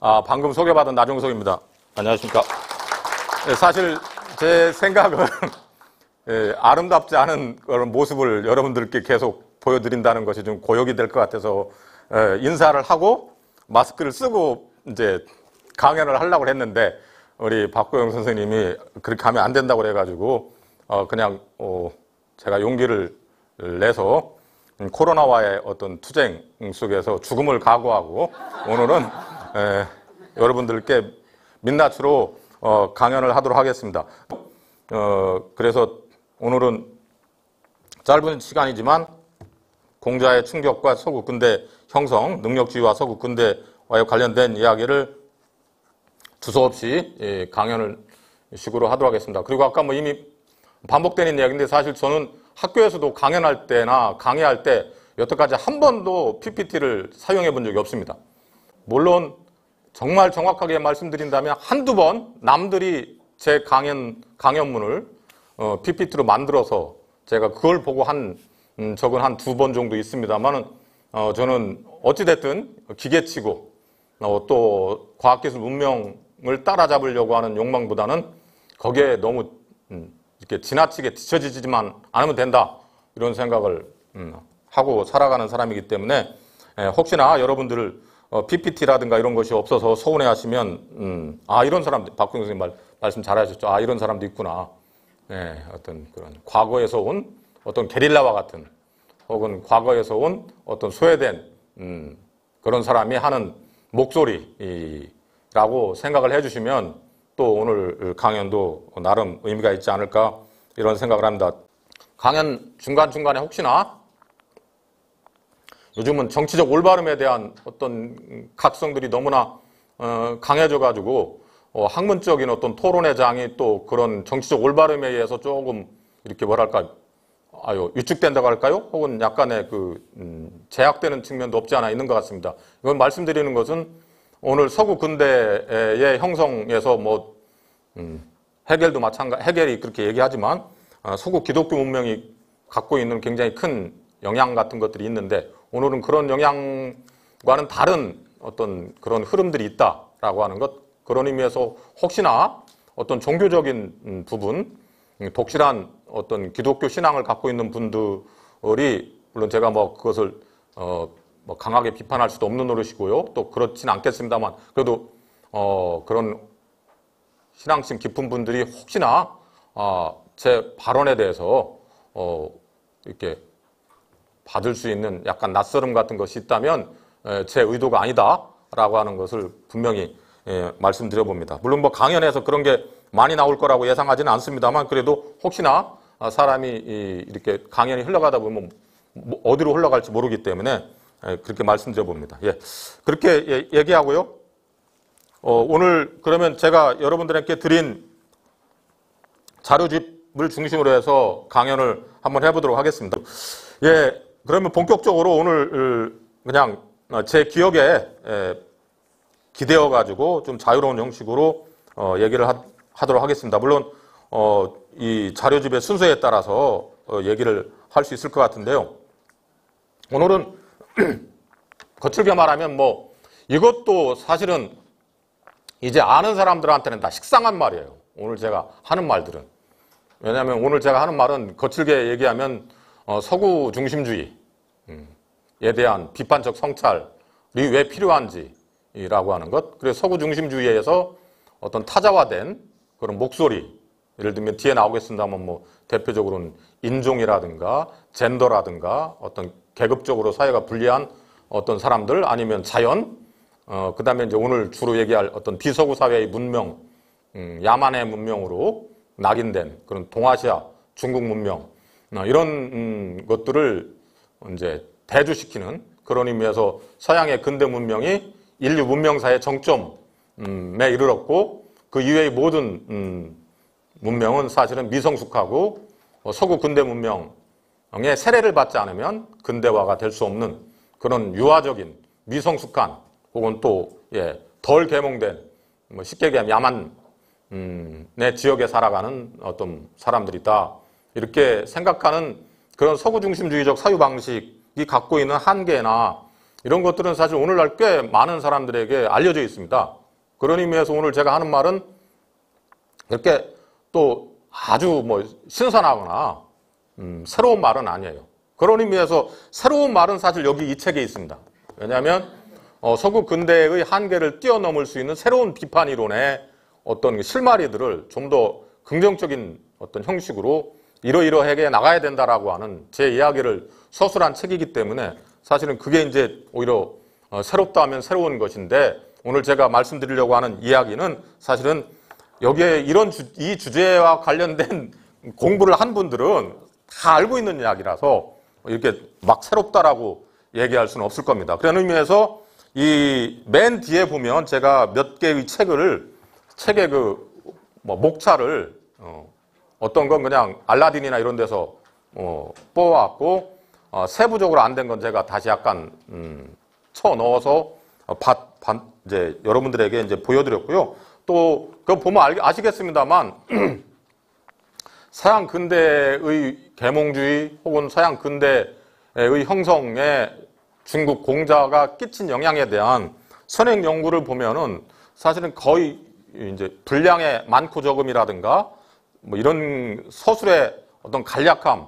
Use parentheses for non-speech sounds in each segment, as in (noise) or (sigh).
아, 방금 소개받은 나종석입니다. 안녕하십니까. 네, 사실 제 생각은 (laughs) 예, 아름답지 않은 그런 모습을 여러분들께 계속 보여드린다는 것이 좀 고역이 될 것 같아서 예, 인사를 하고 마스크를 쓰고 이제 강연을 하려고 했는데 우리 박고영 선생님이 그렇게 하면 안 된다고 그래가지고 어, 그냥 어, 제가 용기를 내서 코로나와의 어떤 투쟁 속에서 죽음을 각오하고 오늘은 에, 여러분들께 민낯으로 어, 강연을 하도록 하겠습니다. 어, 그래서 오늘은 짧은 시간이지만 공자의 충격과 서구 근대 형성, 능력주의와 서구 근대와의 관련된 이야기를 두서없이 예, 강연을 식으로 하도록 하겠습니다. 그리고 아까 뭐 이미 반복되는 이야기인데 사실 저는 학교에서도 강연할 때나 강의할 때 여태까지 한 번도 PPT를 사용해 본 적이 없습니다. 물론 정말 정확하게 말씀드린다면 한두 번 남들이 제 강연, 강연문을 어, PPT로 만들어서 제가 그걸 보고 한 음, 적은 한 두 번 정도 있습니다만은 어, 저는 어찌됐든 기계치고 어, 또 과학기술 문명을 따라잡으려고 하는 욕망보다는 거기에 너무 음, 이렇게 지나치게 뒤처지지만 않으면 된다. 이런 생각을 음, 하고 살아가는 사람이기 때문에 에, 혹시나 여러분들 어, PPT라든가 이런 것이 없어서 서운해 하시면 음, 아 이런 사람들 박근혜 선생님 말, 말씀 잘 하셨죠 아 이런 사람도 있구나 예, 어떤 그런 과거에서 온 어떤 게릴라와 같은 혹은 과거에서 온 어떤 소외된 음, 그런 사람이 하는 목소리라고 생각을 해주시면 또 오늘 강연도 나름 의미가 있지 않을까 이런 생각을 합니다. 강연 중간중간에 혹시나 요즘은 정치적 올바름에 대한 어떤 각성들이 너무나 어, 강해져 가지고 어, 학문적인 어떤 토론의 장이 또 그런 정치적 올바름에 의해서 조금 이렇게 뭐랄까 아유 위축된다고 할까요? 혹은 약간의 그 음, 제약되는 측면도 없지 않아 있는 것 같습니다. 이건 말씀드리는 것은 오늘 서구 근대의 형성에서 뭐 음, 해겔도 마찬가지 해겔이 그렇게 얘기하지만 어, 서구 기독교 문명이 갖고 있는 굉장히 큰 영향 같은 것들이 있는데 오늘은 그런 영향과는 다른 어떤 그런 흐름들이 있다라고 하는 것 그런 의미에서 혹시나 어떤 종교적인 음, 부분 음, 독실한 어떤 기독교 신앙을 갖고 있는 분들이 물론 제가 뭐 그것을 어, 뭐 강하게 비판할 수도 없는 노릇이고요. 또 그렇진 않겠습니다만 그래도 어, 그런 신앙심 깊은 분들이 혹시나 어, 제 발언에 대해서 어, 이렇게 받을 수 있는 약간 낯설음 같은 것이 있다면 에, 제 의도가 아니다라고 하는 것을 분명히 예, 말씀드려 봅니다. 물론 뭐 강연에서 그런 게 많이 나올 거라고 예상하지는 않습니다만 그래도 혹시나 사람이 이렇게 강연이 흘러가다 보면 뭐 어디로 흘러갈지 모르기 때문에 예, 그렇게 말씀드려 봅니다. 예. 그렇게 예, 얘기하고요. 어, 오늘 그러면 제가 여러분들에게 드린 자료집을 중심으로 해서 강연을 한번 해보도록 하겠습니다. 예, 그러면 본격적으로 오늘 그냥 제 기억에 기대어 가지고 좀 자유로운 형식으로 어, 얘기를 하, 도록 하겠습니다. 물론 어, 이 자료집의 순서에 따라서 어, 얘기를 할 수 있을 것 같은데요. 오늘은 (clears throat) 거칠게 말하면 뭐 이것도 사실은 이제 아는 사람들한테는 다 식상한 말이에요. 오늘 제가 하는 말들은. 왜냐하면 오늘 제가 하는 말은 거칠게 얘기하면 어, 서구 중심주의에 음, 대한 비판적 성찰이 왜 필요한지라고 하는 것. 그래서 서구 중심주의에서 어떤 타자화된 그런 목소리, 예를 들면 뒤에 나오겠습니다만 뭐 대표적으로는 인종이라든가 젠더라든가 어떤 계급적으로 사회가 불리한 어떤 사람들 아니면 자연 어, 그 다음에 이제 오늘 주로 얘기할 어떤 비서구 사회의 문명, 음, 야만의 문명으로 낙인된 그런 동아시아, 중국 문명, 어, 이런 음, 것들을 이제 대주시키는 그런 의미에서 서양의 근대 문명이 인류 문명사의 정점에 이르렀고 그 이외의 모든 음, 문명은 사실은 미성숙하고 어, 서구 근대 문명의 세례를 받지 않으면 근대화가 될 수 없는 그런 유아적인 미성숙한 혹은 또, 예, 뭐 쉽게 얘기하면 야만, 음, 내 지역에 살아가는 어떤 사람들이다. 이렇게 생각하는 그런 서구 중심주의적 사유 방식이 갖고 있는 한계나 이런 것들은 사실 오늘날 꽤 많은 사람들에게 알려져 있습니다. 그런 의미에서 오늘 제가 하는 말은 이렇게 또 아주 뭐 신선하거나 음, 새로운 말은 아니에요. 그런 의미에서 새로운 말은 사실 여기 이 책에 있습니다. 왜냐하면 어, 서구 근대의 한계를 뛰어넘을 수 있는 새로운 비판 이론의 어떤 실마리들을 좀 더 긍정적인 어떤 형식으로 이러이러하게 나가야 된다라고 하는 제 이야기를 서술한 책이기 때문에 사실은 그게 이제 오히려 어, 새롭다 하면 새로운 것인데 오늘 제가 말씀드리려고 하는 이야기는 사실은 여기에 이런 주, 이 주제와 관련된 (laughs) 공부를 한 분들은 다 알고 있는 이야기라서 이렇게 막 새롭다라고 얘기할 수는 없을 겁니다. 그런 의미에서 이 맨 뒤에 보면 제가 몇 개의 책을 책의 그 뭐 목차를 어, 어떤 건 그냥 알라딘이나 이런 데서 어, 뽑아왔고 어, 세부적으로 안 된 건 제가 다시 약간 음, 쳐 넣어서 어, 밭, 밭, 이제 여러분들에게 이제 보여드렸고요. 또 그거 보면 알, 아시겠습니다만 (clears throat) 서양 근대의 계몽주의 혹은 서양 근대의 형성에 중국 공자가 끼친 영향에 대한 선행 연구를 보면은 사실은 거의 이제 분량의 많고 적음이라든가 뭐 이런 서술의 어떤 간략함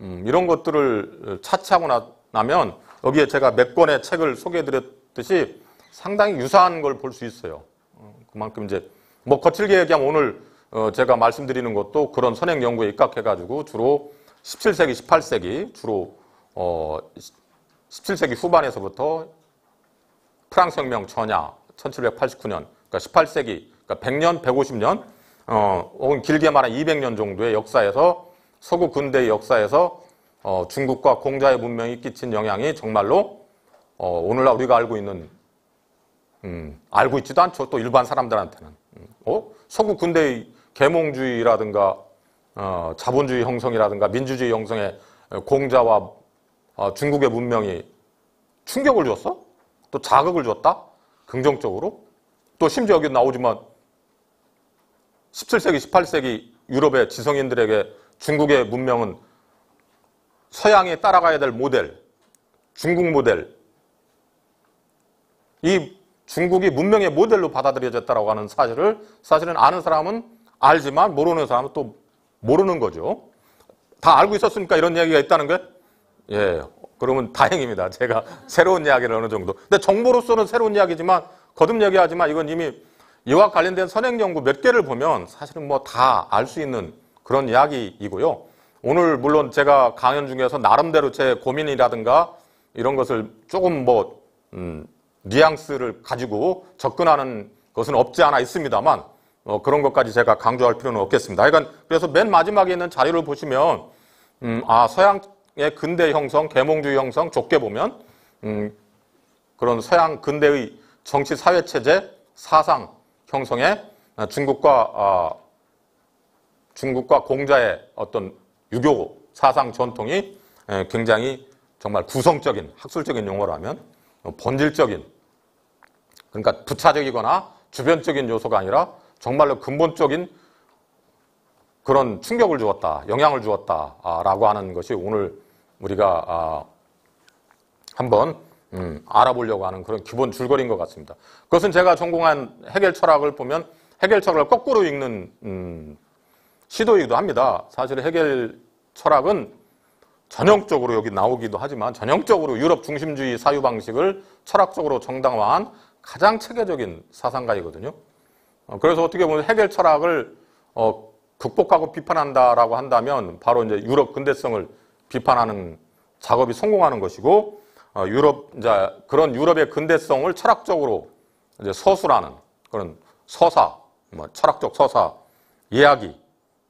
음, 이런 것들을 차치하고 나, 나면 여기에 제가 몇 권의 책을 소개해드렸듯이 상당히 유사한 걸 볼 수 있어요. 어, 그만큼 이제 뭐 거칠게 얘기하면 오늘 어, 제가 말씀드리는 것도 그런 선행 연구에 입각해가지고 주로 17세기, 18세기 주로 어, 17세기 후반에서부터 프랑스 혁명 전야 1789년 그러니까 18세기 그러니까 100년, 150년 어, 혹은 길게 말하면 200년 정도의 역사에서 서구 근대의 역사에서 어, 중국과 공자의 문명이 끼친 영향이 정말로 어, 오늘날 우리가 알고 있는 음, 알고 있지도 않죠. 또 일반 사람들한테는. 음, 어? 서구 근대의 계몽주의라든가 어, 자본주의 형성이라든가 민주주의 형성에 공자와 어, 중국의 문명이 충격을 줬어? 또 자극을 줬다? 긍정적으로? 또 심지어 여기 나오지만 17세기, 18세기 유럽의 지성인들에게 중국의 문명은 서양이 따라가야 될 모델, 중국 모델, 이 중국이 문명의 모델로 받아들여졌다고 하는 사실을 사실은 아는 사람은 알지만 모르는 사람은 또 모르는 거죠. 다 알고 있었으니까 이런 이야기가 있다는 게 예, 그러면 다행입니다. 제가 (laughs) 새로운 이야기를 어느 정도. 근데 정보로서는 새로운 이야기지만 거듭 얘기하지만 이건 이미 이와 관련된 선행 연구 몇 개를 보면 사실은 뭐 다 알 수 있는 그런 이야기이고요. 오늘 물론 제가 강연 중에서 나름대로 제 고민이라든가 이런 것을 조금 뭐 음, 뉘앙스를 가지고 접근하는 것은 없지 않아 있습니다만 어, 그런 것까지 제가 강조할 필요는 없겠습니다. 하여간 그래서 맨 마지막에 있는 자료를 보시면 음, 아 서양의 근대 형성, 계몽주의 형성 좁게 보면 음, 그런 서양 근대의 정치 사회 체제, 사상 형성에 중국과 아, 중국과 공자의 어떤 유교 사상 전통이 굉장히 정말 구성적인 학술적인 용어로 하면 본질적인 그러니까 부차적이거나 주변적인 요소가 아니라 정말로 근본적인 그런 충격을 주었다, 영향을 주었다라고 하는 것이 오늘 우리가 아, 한번 음, 알아보려고 하는 그런 기본 줄거리인 것 같습니다. 그것은 제가 전공한 해결 철학을 보면 해결 철학을 거꾸로 읽는 음, 시도이기도 합니다. 사실 해결 철학은 전형적으로 여기 나오기도 하지만 전형적으로 유럽 중심주의 사유 방식을 철학적으로 정당화한 가장 체계적인 사상가이거든요. 어, 그래서 어떻게 보면 해결 철학을 어, 극복하고 비판한다라고 한다면 바로 이제 유럽 근대성을 비판하는 작업이 성공하는 것이고 어, 유럽 이제 그런 유럽의 근대성을 철학적으로 이제 서술하는 그런 서사, 뭐 철학적 서사, 이야기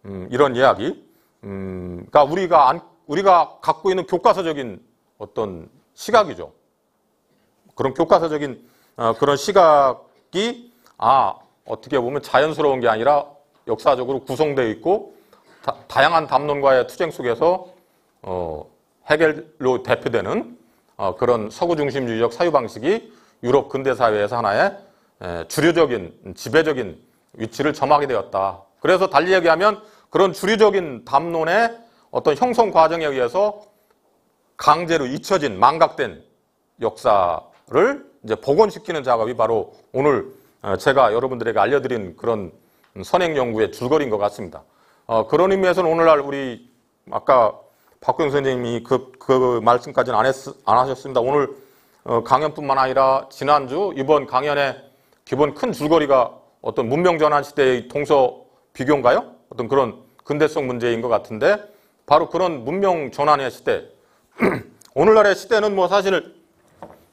음, 이런 이야기 음, 그러니까 우리가 안, 우리가 갖고 있는 교과서적인 어떤 시각이죠. 그런 교과서적인 어, 그런 시각이 아 어떻게 보면 자연스러운 게 아니라 역사적으로 구성되어 있고 다, 양한 담론과의 투쟁 속에서 어, 해결로 대표되는 어, 그런 서구 중심주의적 사유 방식이 유럽 근대 사회에서 하나의 에, 주류적인 지배적인 위치를 점하게 되었다. 그래서 달리 얘기하면 그런 주류적인 담론의 어떤 형성 과정에 의해서 강제로 잊혀진 망각된 역사를 이제 복원시키는 작업이 바로 오늘 어, 제가 여러분들에게 알려드린 그런 선행 연구의 줄거리인 것 같습니다. 어, 그런 의미에서는 오늘날 우리 아까 박경 선생님이 그, 그 말씀까지는 안, 했, 안 하셨습니다. 오늘 어, 강연뿐만 아니라 지난주 이번 강연의 기본 큰 줄거리가 어떤 문명 전환 시대의 동서 비교인가요? 어떤 그런 근대성 문제인 것 같은데 바로 그런 문명 전환의 시대 (clears throat) 오늘날의 시대는 뭐 사실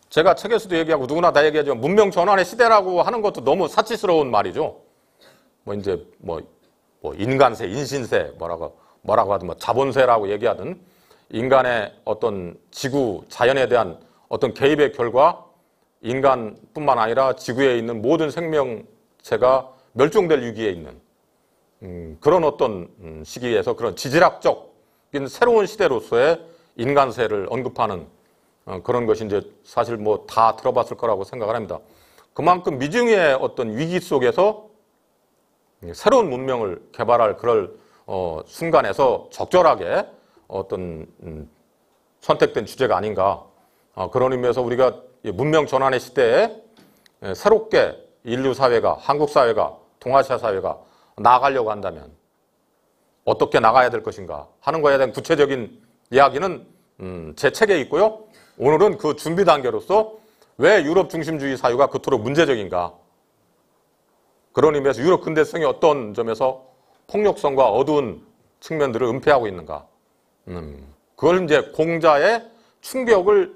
제가 책에서도 얘기하고 누구나 다 얘기하지만 문명 전환의 시대라고 하는 것도 너무 사치스러운 말이죠. 뭐 이제 뭐, 뭐 인간세, 인신세 뭐라고 뭐라고 하든 뭐 자본세라고 얘기하든 인간의 어떤 지구 자연에 대한 어떤 개입의 결과 인간뿐만 아니라 지구에 있는 모든 생명체가 멸종될 위기에 있는 음, 그런 어떤 음, 시기에서 그런 지질학적인 새로운 시대로서의 인간세를 언급하는 어, 그런 것이 이제 사실 뭐 다 들어봤을 거라고 생각을 합니다. 그만큼 미중의 어떤 위기 속에서 새로운 문명을 개발할 그럴 어, 순간에서 적절하게 어떤 음, 선택된 주제가 아닌가 어, 그런 의미에서 우리가 문명 전환의 시대에 새롭게 인류 사회가 한국 사회가 동아시아 사회가 나아가려고 한다면 어떻게 나가야 될 것인가 하는 거에 대한 구체적인 이야기는 음, 제 책에 있고요. 오늘은 그 준비 단계로서 왜 유럽 중심주의 사유가 그토록 문제적인가 그런 의미에서 유럽 근대성이 어떤 점에서 폭력성과 어두운 측면들을 은폐하고 있는가. 음, 그걸 이제 공자의 충격을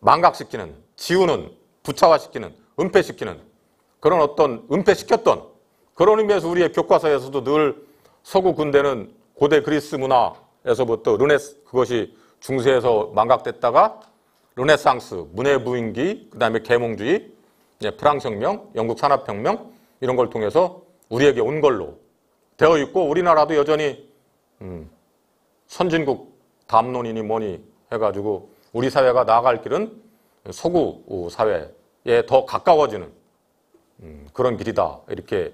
망각시키는 지우는 부차화시키는 은폐시키는 그런 어떤 은폐시켰던 그런 의미에서 우리의 교과서에서도 늘 서구 군대는 고대 그리스 문화에서부터 르네스 그것이 중세에서 망각됐다가 르네상스, 문해부인기, 그 다음에 계몽주의, 프랑스 혁명, 영국 산업혁명 이런 걸 통해서 우리에게 온 걸로 되어 있고 우리나라도 여전히 음, 선진국 담론이니 뭐니 해가지고 우리 사회가 나아갈 길은 서구 사회에 더 가까워지는 음, 그런 길이다 이렇게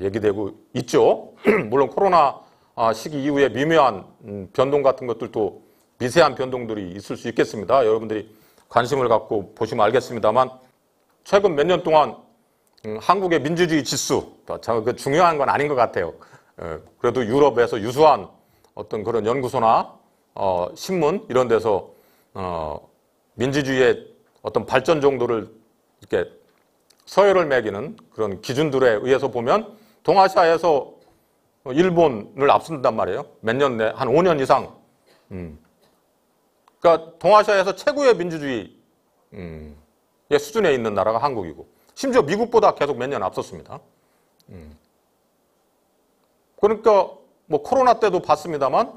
얘기되고 있죠. (clears throat) 물론 코로나 아, 시기 이후에 미묘한 음, 변동 같은 것들도 미세한 변동들이 있을 수 있겠습니다. 여러분들이 관심을 갖고 보시면 알겠습니다만 최근 몇 년 동안 음, 한국의 민주주의 지수 그 중요한 건 아닌 것 같아요. 그래도 유럽에서 유수한 어떤 그런 연구소나 어, 신문 이런 데서 어, 민주주의의 어떤 발전 정도를 이렇게 서열을 매기는 그런 기준들에 의해서 보면 동아시아에서 일본을 앞선단 말이에요. 몇 년 내, 한 5년 이상. 음. 그러니까 동아시아에서 최고의 민주주의 음, 수준에 있는 나라가 한국이고 심지어 미국보다 계속 몇 년 앞섰습니다. 음. 그러니까 뭐 코로나 때도 봤습니다만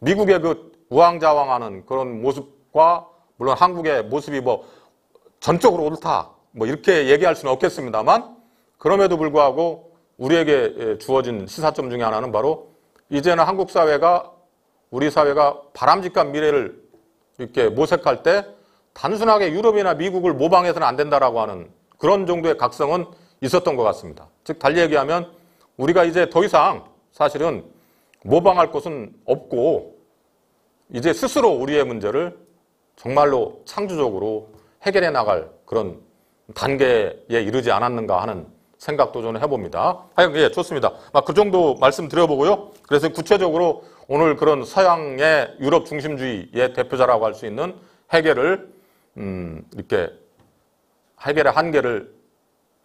미국의 그 우왕좌왕하는 그런 모습과 물론 한국의 모습이 뭐 전적으로 옳다 뭐 이렇게 얘기할 수는 없겠습니다만 그럼에도 불구하고 우리에게 주어진 시사점 중에 하나는 바로 이제는 한국 사회가 우리 사회가 바람직한 미래를 이렇게 모색할 때 단순하게 유럽이나 미국을 모방해서는 안 된다라고 하는 그런 정도의 각성은 있었던 것 같습니다. 즉 달리 얘기하면 우리가 이제 더 이상 사실은 모방할 것은 없고 이제 스스로 우리의 문제를 정말로 창조적으로 해결해 나갈 그런 단계에 이르지 않았는가 하는 생각도 저는 해봅니다. 하여간 예, 좋습니다. 그 정도 말씀드려보고요. 그래서 구체적으로 오늘 그런 서양의 유럽 중심주의의 대표자라고 할 수 있는 해결을 음, 이렇게 해결의 한계를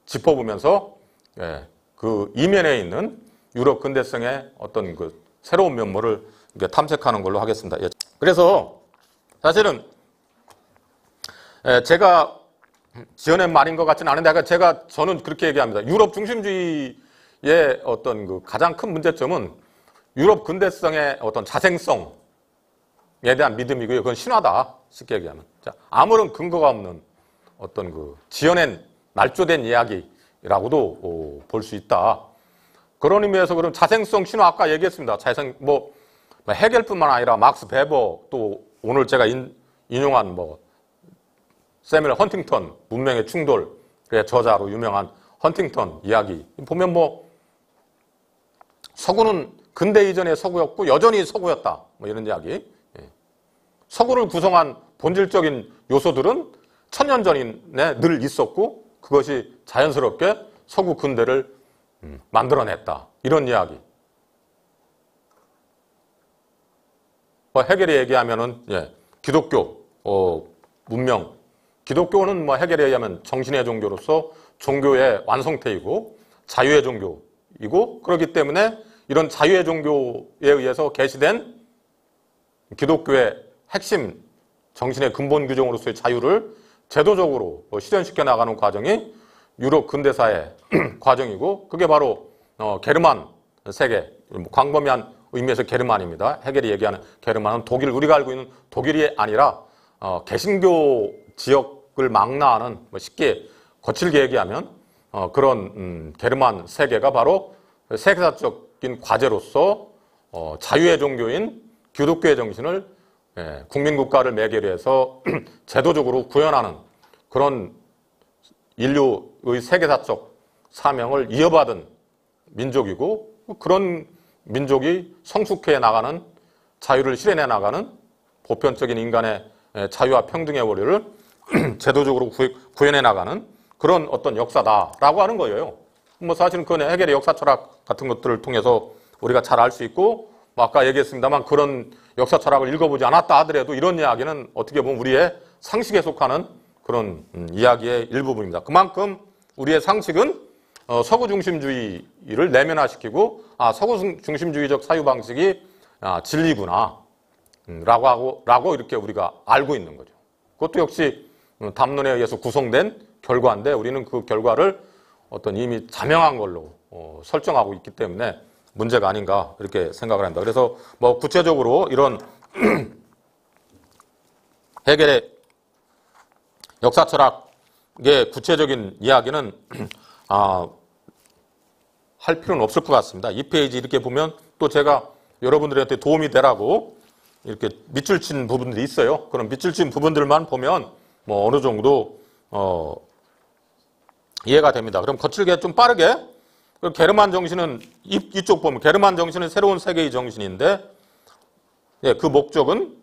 짚어보면서 예, 그 이면에 있는 유럽 근대성의 어떤 그 새로운 면모를 탐색하는 걸로 하겠습니다. 예. 그래서 사실은 예, 제가 지어낸 말인 것 같지는 않은데 제가 저는 그렇게 얘기합니다. 유럽 중심주의의 어떤 그 가장 큰 문제점은 유럽 근대성의 어떤 자생성에 대한 믿음이고요. 그건 신화다. 쉽게 얘기하면. 자, 아무런 근거가 없는 어떤 그 지어낸 날조된 이야기라고도 어, 볼수 있다. 그런 의미에서 그럼 자생성 신화 아까 얘기했습니다. 자생 뭐, 뭐 해결뿐만 아니라 막스 베버 또 오늘 제가 인, 인용한 뭐 세밀 헌팅턴 문명의 충돌 의 저자로 유명한 헌팅턴 이야기 보면 뭐 서구는 근대 이전의 서구였고 여전히 서구였다 뭐 이런 이야기 예. 서구를 구성한 본질적인 요소들은 천년 전에 늘 있었고 그것이 자연스럽게 서구 근대를 음, 만들어냈다. 이런 이야기. 뭐 해결이 얘기하면은 예, 기독교 어, 문명 기독교는 뭐 해결에 의하면 정신의 종교로서 종교의 완성태이고 자유의 종교이고 그렇기 때문에 이런 자유의 종교에 의해서 개시된 기독교의 핵심 정신의 근본 규정으로서의 자유를 제도적으로 실현시켜 나가는 과정이 유럽 근대사의 (clears throat) 과정이고 그게 바로 어, 게르만 세계 뭐 광범위한 의미에서 게르만입니다. 해겔이 얘기하는 게르만은 독일 우리가 알고 있는 독일이 아니라 어, 개신교 지역을 망라하는 뭐 쉽게 거칠게 얘기하면 어, 그런 음, 게르만 세계가 바로 세계사적인 과제로서 어, 자유의 종교인 기독교의 정신을 예, 국민국가를 매개로 해서 (clears throat) 제도적으로 구현하는 그런 인류의 세계사적 사명을 이어받은 민족이고 그런 민족이 성숙해 나가는 자유를 실현해 나가는 보편적인 인간의 예, 자유와 평등의 원리를 (clears throat) 제도적으로 구현해 나가는 그런 어떤 역사다라고 하는 거예요. 뭐 사실은 그건 해결의 역사 철학 같은 것들을 통해서 우리가 잘 알 수 있고 뭐 아까 얘기했습니다만 그런 역사 철학을 읽어보지 않았다 하더라도 이런 이야기는 어떻게 보면 우리의 상식에 속하는 그런 음, 이야기의 일부분입니다. 그만큼 우리의 상식은 어, 서구 중심주의를 내면화시키고 아 서구 중심주의적 사유 방식이 아, 진리구나 음, 라고 하고 라고 이렇게 우리가 알고 있는 거죠. 그것도 역시 음, 담론에 의해서 구성된 결과인데 우리는 그 결과를 어떤 이미 자명한 걸로 어, 설정하고 있기 때문에 문제가 아닌가 이렇게 생각을 한다. 그래서 뭐 구체적으로 이런 (clears throat) 해결의 역사 철학의 구체적인 이야기는 (clears throat) 아, 할 필요는 없을 것 같습니다. 이 페이지 이렇게 보면 또 제가 여러분들한테 도움이 되라고 이렇게 밑줄 친 부분들이 있어요. 그럼 밑줄 친 부분들만 보면 뭐 어느 정도 어, 이해가 됩니다. 그럼 거칠게 좀 빠르게 그 게르만 정신은 이, 이쪽 보면 게르만 정신은 새로운 세계의 정신인데 예, 그 목적은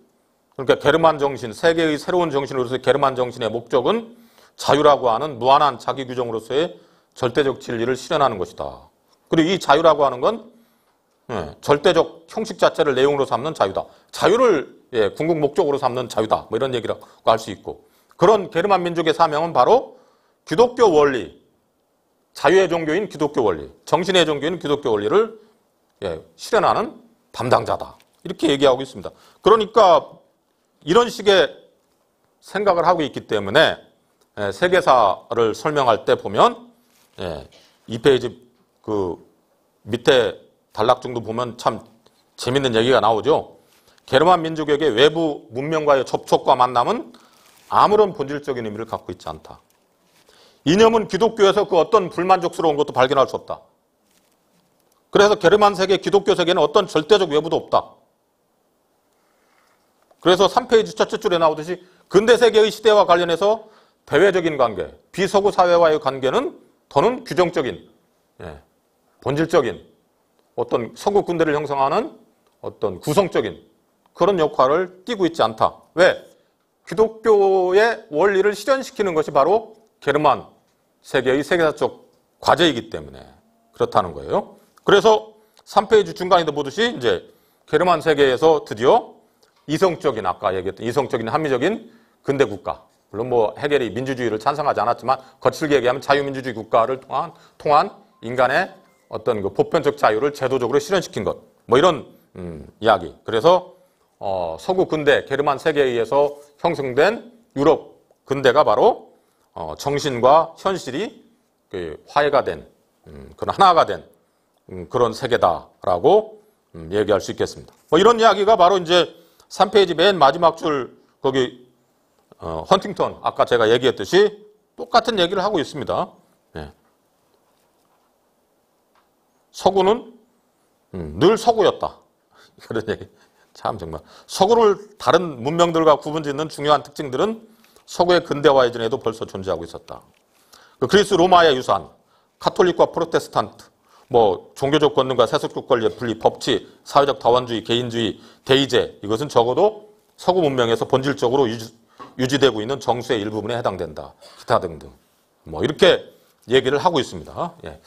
그러니까 게르만 정신, 세계의 새로운 정신으로서의 게르만 정신의 목적은 자유라고 하는 무한한 자기 규정으로서의 절대적 진리를 실현하는 것이다. 그리고 이 자유라고 하는 건 예, 절대적 형식 자체를 내용으로 삼는 자유다. 자유를 예, 궁극 목적으로 삼는 자유다. 뭐 이런 얘기라고 할 수 있고 그런 게르만 민족의 사명은 바로 기독교 원리, 자유의 종교인 기독교 원리, 정신의 종교인 기독교 원리를 예, 실현하는 담당자다. 이렇게 얘기하고 있습니다. 그러니까 이런 식의 생각을 하고 있기 때문에 예, 세계사를 설명할 때 보면 예, 이 페이지 그 밑에 단락중도 보면 참 재밌는 얘기가 나오죠. 게르만 민족에게 외부 문명과의 접촉과 만남은 아무런 본질적인 의미를 갖고 있지 않다. 이념은 기독교에서 그 어떤 불만족스러운 것도 발견할 수 없다. 그래서 게르만 세계 기독교 세계는 어떤 절대적 외부도 없다. 그래서 3페이지 첫째 줄에 나오듯이 근대 세계의 시대와 관련해서 대외적인 관계, 비서구 사회와의 관계는 더는 규정적인, 예, 본질적인 어떤 서구 군대를 형성하는 어떤 구성적인 그런 역할을 띠고 있지 않다. 왜? 기독교의 원리를 실현시키는 것이 바로 게르만 세계의 세계사적 과제이기 때문에 그렇다는 거예요. 그래서 3페이지 중간에도 보듯이 이제 게르만 세계에서 드디어 이성적인 아까 얘기했던 이성적인 합리적인 근대 국가 물론 뭐 해결이 민주주의를 찬성하지 않았지만 거칠게 얘기하면 자유민주주의 국가를 통한 통한 인간의 어떤 그 보편적 자유를 제도적으로 실현시킨 것 뭐 이런 음, 이야기 그래서 어, 서구 근대 게르만 세계에 의해서 형성된 유럽 근대가 바로 어, 정신과 현실이 그 화해가 된 음, 그런 하나가 된 음, 그런 세계다라고 음, 얘기할 수 있겠습니다. 뭐 이런 이야기가 바로 이제 3페이지 맨 마지막 줄 거기 어, 헌팅턴 아까 제가 얘기했듯이 똑같은 얘기를 하고 있습니다. 네. 서구는 음, 늘 서구였다. (laughs) 그런 얘기. 참 정말 서구를 다른 문명들과 구분짓는 중요한 특징들은 서구의 근대화 이전에도 벌써 존재하고 있었다. 그 그리스 로마의 유산, 카톨릭과 프로테스탄트, 뭐 종교적 권능과 세속적 권리의 분리, 법치, 사회적 다원주의, 개인주의, 대의제 이것은 적어도 서구 문명에서 본질적으로 유지 되고 있는 정수의 일부분에 해당된다. 기타 등등. 뭐 이렇게 얘기를 하고 있습니다. 예.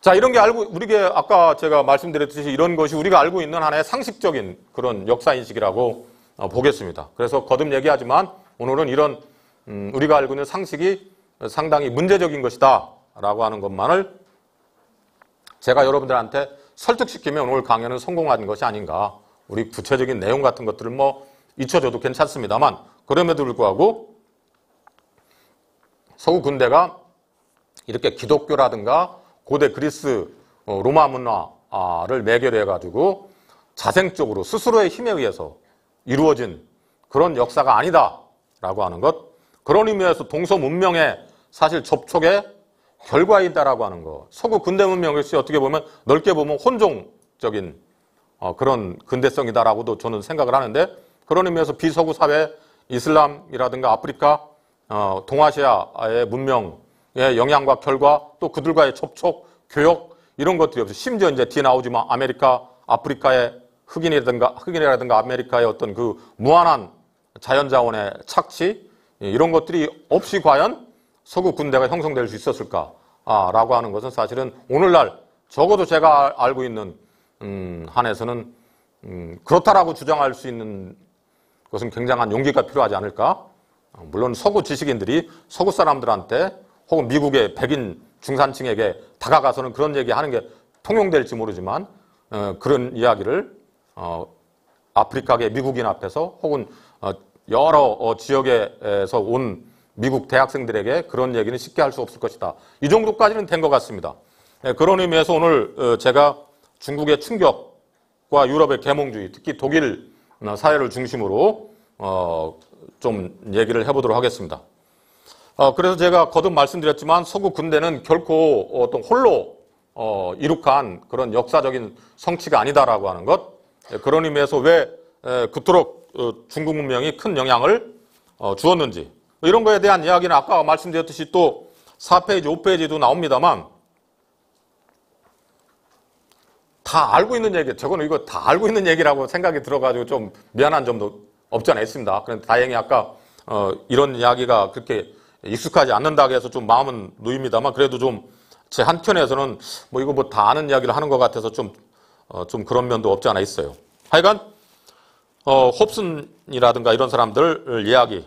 자, 이런 게 알고, 우리게 아까 제가 말씀드렸듯이 이런 것이 우리가 알고 있는 하나의 상식적인 그런 역사 인식이라고 어, 보겠습니다. 그래서 거듭 얘기하지만 오늘은 이런, 음, 우리가 알고 있는 상식이 상당히 문제적인 것이다. 라고 하는 것만을 제가 여러분들한테 설득시키면 오늘 강연은 성공한 것이 아닌가. 우리 구체적인 내용 같은 것들을 뭐 잊혀줘도 괜찮습니다만 그럼에도 불구하고 서구 군대가 이렇게 기독교라든가 고대 그리스 어, 로마 문화를 매개로 해가지고 자생적으로 스스로의 힘에 의해서 이루어진 그런 역사가 아니다 라고 하는 것 그런 의미에서 동서 문명의 사실 접촉의 결과이다라고 하는 것 서구 근대 문명 역시 어떻게 보면 넓게 보면 혼종적인 어, 그런 근대성이다라고도 저는 생각을 하는데 그런 의미에서 비서구 사회 이슬람이라든가 아프리카 어, 동아시아의 문명의 영향과 결과 또 그들과의 접촉, 교역 이런 것들이 없어 심지어 이제 뒤에 나오지만 아메리카, 아프리카의 흑인이라든가 흑인이라든가 아메리카의 어떤 그 무한한 자연자원의 착취 이런 것들이 없이 과연 서구 군대가 형성될 수 있었을까라고 하는 것은 사실은 오늘날 적어도 제가 알고 있는 음, 한에서는 음, 그렇다라고 주장할 수 있는 것은 굉장한 용기가 필요하지 않을까? 어, 물론 서구 지식인들이 서구 사람들한테 혹은 미국의 백인 중산층에게 다가가서는 그런 얘기하는 게 통용될지 모르지만 어, 그런 이야기를 어, 아프리카계 미국인 앞에서 혹은 어, 여러 어, 지역에서 온 미국 대학생들에게 그런 얘기는 쉽게 할 수 없을 것이다. 이 정도까지는 된 것 같습니다. 네, 그런 의미에서 오늘 어, 제가 중국의 충격과 유럽의 계몽주의, 특히 독일 사회를 중심으로 어, 좀 얘기를 해보도록 하겠습니다. 어, 그래서 제가 거듭 말씀드렸지만 서구 군대는 결코 어떤 홀로 어, 이룩한 그런 역사적인 성취가 아니다라고 하는 것. 예, 그런 의미에서 왜 에, 그토록 어, 중국 문명이 큰 영향을 어, 주었는지 이런 거에 대한 이야기는 아까 말씀드렸듯이 또 4페이지, 5페이지도 나옵니다만 다 알고 있는 얘기, 저거는 이거 다 알고 있는 얘기라고 생각이 들어가지고 좀 미안한 점도 없지 않아 있습니다. 그런데 다행히 아까 어, 이런 이야기가 그렇게 익숙하지 않는다고 해서 좀 마음은 놓입니다만 그래도 좀 제 한편에서는 뭐 이거 뭐 다 아는 이야기를 하는 것 같아서 좀, 어, 좀 그런 면도 없지 않아 있어요. 하여간, 어, 홉슨이라든가 이런 사람들 이야기,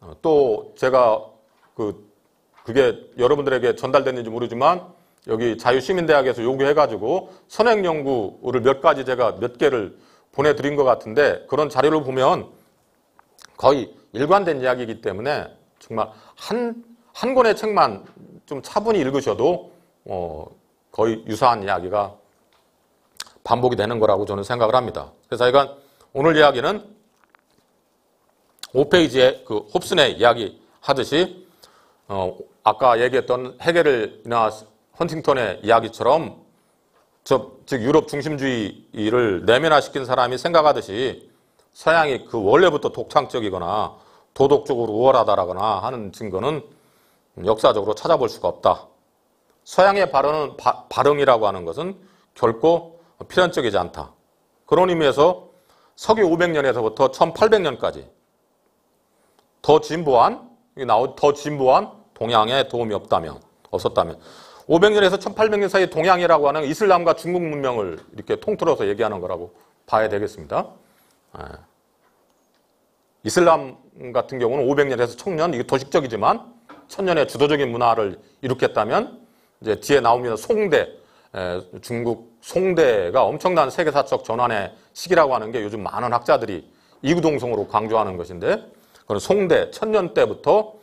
어, 또 제가 그, 그게 여러분들에게 전달됐는지 모르지만 여기 자유시민대학에서 요구해가지고 선행연구를 몇 가지 제가 몇 개를 보내드린 것 같은데 그런 자료를 보면 거의 일관된 이야기이기 때문에 정말 한, 한 권의 책만 좀 차분히 읽으셔도 어, 거의 유사한 이야기가 반복이 되는 거라고 저는 생각을 합니다. 그래서 이건 오늘 이야기는 5페이지에 그 홉슨의 이야기 하듯이 어, 아까 얘기했던 해겔이나 헌팅턴의 이야기처럼 저, 즉 유럽 중심주의를 내면화시킨 사람이 생각하듯이 서양이 그 원래부터 독창적이거나 도덕적으로 우월하다라거나 하는 증거는 역사적으로 찾아볼 수가 없다. 서양의 발언은 바, 발응이라고 하는 것은 결코 필연적이지 않다. 그런 의미에서 서기 500년에서부터 1800년까지 더 진보한 더 진보한 동양에 도움이 없다면 없었다면 500년에서 1800년 사이 동양이라고 하는 이슬람과 중국 문명을 이렇게 통틀어서 얘기하는 거라고 봐야 되겠습니다. 예. 이슬람 같은 경우는 500년에서 1000년, 이게 도식적이지만 천년의 주도적인 문화를 일으켰다면 이제 뒤에 나옵니다. 송대, 예, 중국 송대가 엄청난 세계사적 전환의 시기라고 하는 게 요즘 많은 학자들이 이구동성으로 강조하는 것인데 그건 송대, 천년 때부터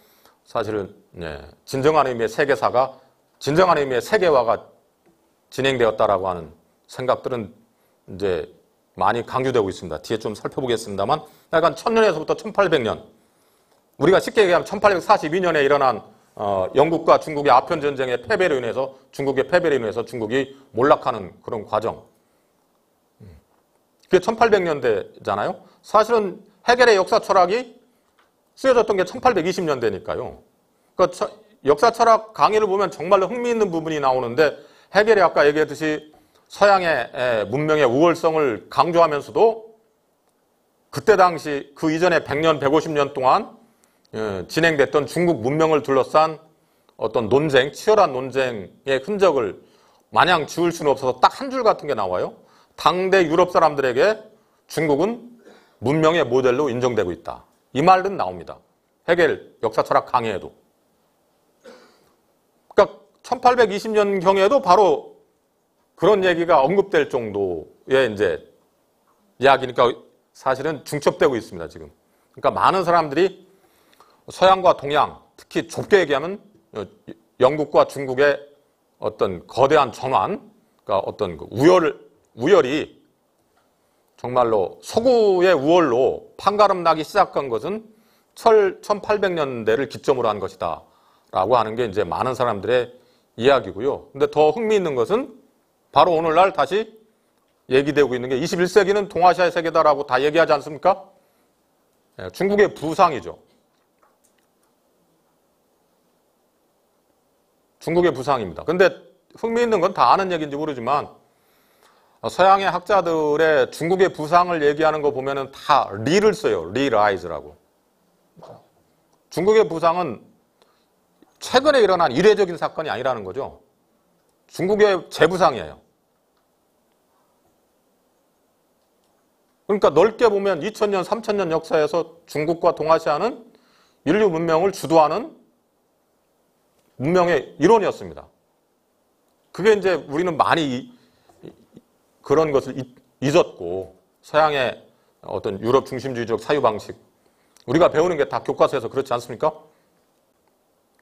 사실은 예, 진정한 의미의 세계사가 진정한 의미의 세계화가 진행되었다라고 하는 생각들은 이제 많이 강조되고 있습니다. 뒤에 좀 살펴보겠습니다만 약간 천년에서부터 1800년 우리가 쉽게 얘기하면 1842년에 일어난 어, 영국과 중국의 아편 전쟁의 패배로 인해서 중국의 패배로 인해서 중국이 몰락하는 그런 과정. 음. 그게 1800년대잖아요. 사실은 해결의 역사 철학이 쓰여졌던 게 1820년대니까요. 그러니까 역사 철학 강의를 보면 정말로 흥미있는 부분이 나오는데 해결이 아까 얘기했듯이 서양의 문명의 우월성을 강조하면서도 그때 당시 그 이전에 100년, 150년 동안 예, 진행됐던 중국 문명을 둘러싼 어떤 논쟁, 치열한 논쟁의 흔적을 마냥 지울 수는 없어서 딱 한 줄 같은 게 나와요. 당대 유럽 사람들에게 중국은 문명의 모델로 인정되고 있다. 이 말은 나옵니다. 해겔 역사 철학 강의에도. 그러니까 1820년경에도 바로 그런 얘기가 언급될 정도의 이제 이야기니까 사실은 중첩되고 있습니다, 지금. 그러니까 많은 사람들이 서양과 동양, 특히 좁게 얘기하면 영국과 중국의 어떤 거대한 전환, 그러니까 어떤 그 우열, 우열이 정말로 서구의 우월로 판가름 나기 시작한 것은 1800년대를 기점으로 한 것이다. 라고 하는 게 이제 많은 사람들의 이야기고요. 근데 더 흥미있는 것은 바로 오늘날 다시 얘기되고 있는 게 21세기는 동아시아의 세계다라고 다 얘기하지 않습니까? 예, 중국의 부상이죠. 중국의 부상입니다. 근데 흥미있는 건 다 아는 얘기인지 모르지만 서양의 학자들의 중국의 부상을 얘기하는 거 보면은 다 리를 써요. 리라이즈라고. 중국의 부상은 최근에 일어난 이례적인 사건이 아니라는 거죠. 중국의 재부상이에요. 그러니까 넓게 보면 2000년, 3000년 역사에서 중국과 동아시아는 인류 문명을 주도하는 문명의 일원이었습니다. 그게 이제 우리는 많이 그런 것을 잊었고 서양의 어떤 유럽 중심주의적 사유 방식 우리가 배우는 게 다 교과서에서 그렇지 않습니까?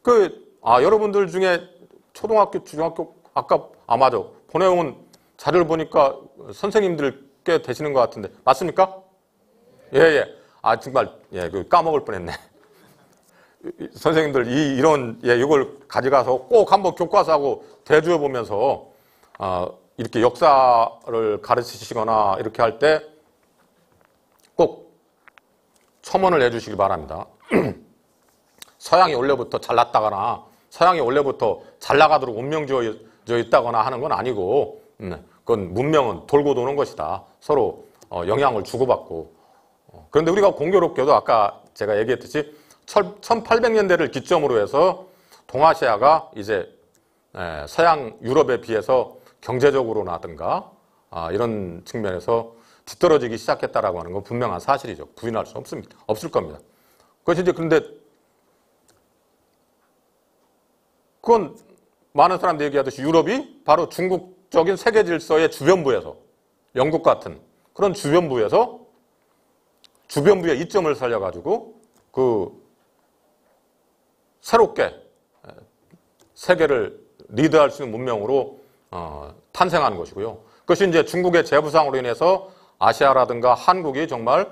그, 아, 여러분들 중에 초등학교, 중학교, 아까, 아, 맞아. 보내온 자료를 보니까 선생님들 꽤 되시는 것 같은데. 맞습니까? 예, 예. 아, 정말, 예, 그 까먹을 뻔 했네. 선생님들 이, 이런, 예, 이걸 가져가서 꼭 한번 교과서하고 대조해 보면서, 어, 이렇게 역사를 가르치시거나 이렇게 할 때 꼭 첨언을 해주시기 바랍니다. (clears throat) 서양이 원래부터 잘났다거나 서양이 원래부터 잘 나가도록 운명주어 있다거나 하는 건 아니고 음, 그건 문명은 돌고 도는 것이다. 서로 어, 영향을 주고받고 어, 그런데 우리가 공교롭게도 아까 제가 얘기했듯이 1800년대를 기점으로 해서 동아시아가 이제 서양 유럽에 비해서 경제적으로나든가 아, 이런 측면에서 뒤떨어지기 시작했다라고 하는 건 분명한 사실이죠. 부인할 수 없습니다. 없을 겁니다. 그것이 이제 그런데 그건 많은 사람들이 얘기하듯이 유럽이 바로 중국적인 세계 질서의 주변부에서 영국 같은 그런 주변부에서 주변부의 이점을 살려가지고 그 새롭게 세계를 리드할 수 있는 문명으로 어, 탄생한 것이고요. 그것이 이제 중국의 재부상으로 인해서 아시아라든가 한국이 정말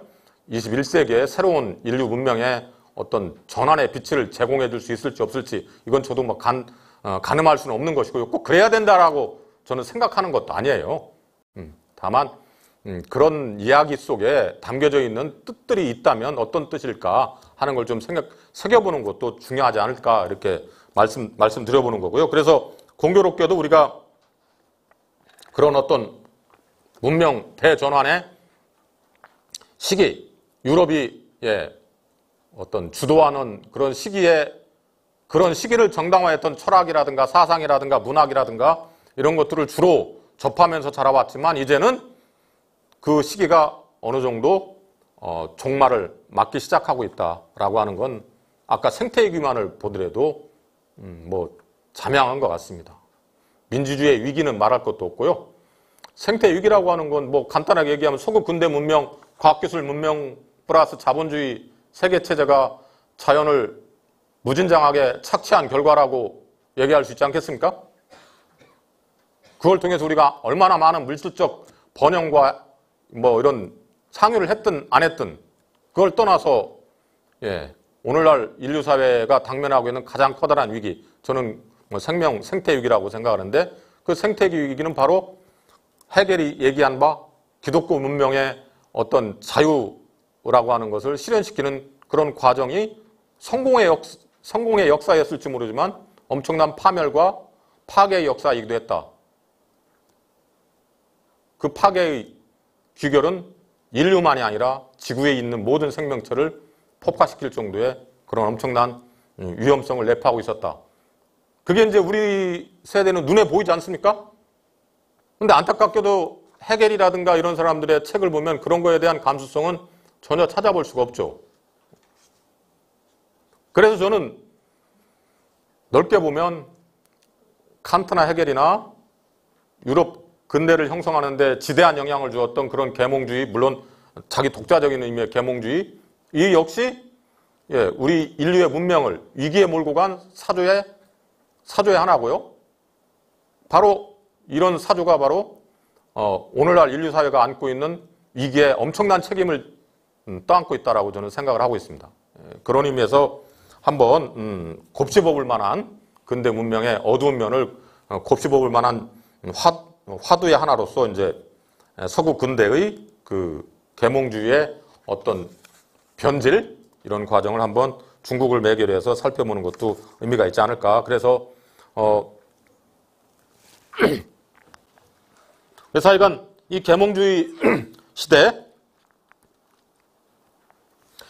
21세기의 새로운 인류 문명의 어떤 전환의 빛을 제공해 줄 수 있을지 없을지 이건 저도 뭐 간, 어, 가늠할 수는 없는 것이고요. 꼭 그래야 된다라고 저는 생각하는 것도 아니에요. 음, 다만 음, 그런 이야기 속에 담겨져 있는 뜻들이 있다면 어떤 뜻일까 하는 걸 좀 생각 새겨보는 것도 중요하지 않을까 이렇게 말씀 말씀드려보는 거고요. 그래서 공교롭게도 우리가 그런 어떤 문명 대전환의 시기, 유럽이 예, 어떤 주도하는 그런 시기에 그런 시기를 정당화했던 철학이라든가 사상이라든가 문학이라든가 이런 것들을 주로 접하면서 자라왔지만 이제는 그 시기가 어느 정도 어, 종말을 맞기 시작하고 있다라고 하는 건 아까 생태위기만을 보더라도 음, 뭐 자명한 것 같습니다. 민주주의의 위기는 말할 것도 없고요. 생태 위기라고 하는 건 뭐 간단하게 얘기하면 소급 근대 문명, 과학기술 문명 플러스 자본주의 세계 체제가 자연을 무진장하게 착취한 결과라고 얘기할 수 있지 않겠습니까? 그걸 통해서 우리가 얼마나 많은 물질적 번영과 뭐 이런 상유를 했든 안 했든 그걸 떠나서 예, 오늘날 인류 사회가 당면하고 있는 가장 커다란 위기 저는 뭐 생명 생태 위기라고 생각하는데 그 생태 위기는 바로 해겔이 얘기한 바 기독교 문명의 어떤 자유라고 하는 것을 실현시키는 그런 과정이 성공의, 역, 성공의 역사였을지 모르지만 엄청난 파멸과 파괴의 역사이기도 했다. 그 파괴의 귀결은 인류만이 아니라 지구에 있는 모든 생명체를 폭파시킬 정도의 그런 엄청난 음, 위험성을 내포하고 있었다. 그게 이제 우리 세대는 눈에 보이지 않습니까? 근데 안타깝게도 해겔이라든가 이런 사람들의 책을 보면 그런 거에 대한 감수성은 전혀 찾아볼 수가 없죠. 그래서 저는 넓게 보면 칸트나 해겔이나 유럽 근대를 형성하는데 지대한 영향을 주었던 그런 계몽주의, 물론 자기 독자적인 의미의 계몽주의, 이 역시 예, 우리 인류의 문명을 위기에 몰고 간 사조의 사조의 하나고요. 바로 이런 사조가 바로 어, 오늘날 인류 사회가 안고 있는 위기에 엄청난 책임을 음, 떠안고 있다라고 저는 생각을 하고 있습니다. 예, 그런 의미에서 한번 음, 곱씹어볼 만한 근대 문명의 어두운 면을 어, 곱씹어볼 만한 화, 화두의 하나로서 이제 서구 근대의 그 계몽주의의 어떤 변질 이런 과정을 한번 중국을 매개로 해서 살펴보는 것도 의미가 있지 않을까. 그래서 어 (clears throat) 그래서 하여간 이 계몽주의 (clears throat) 시대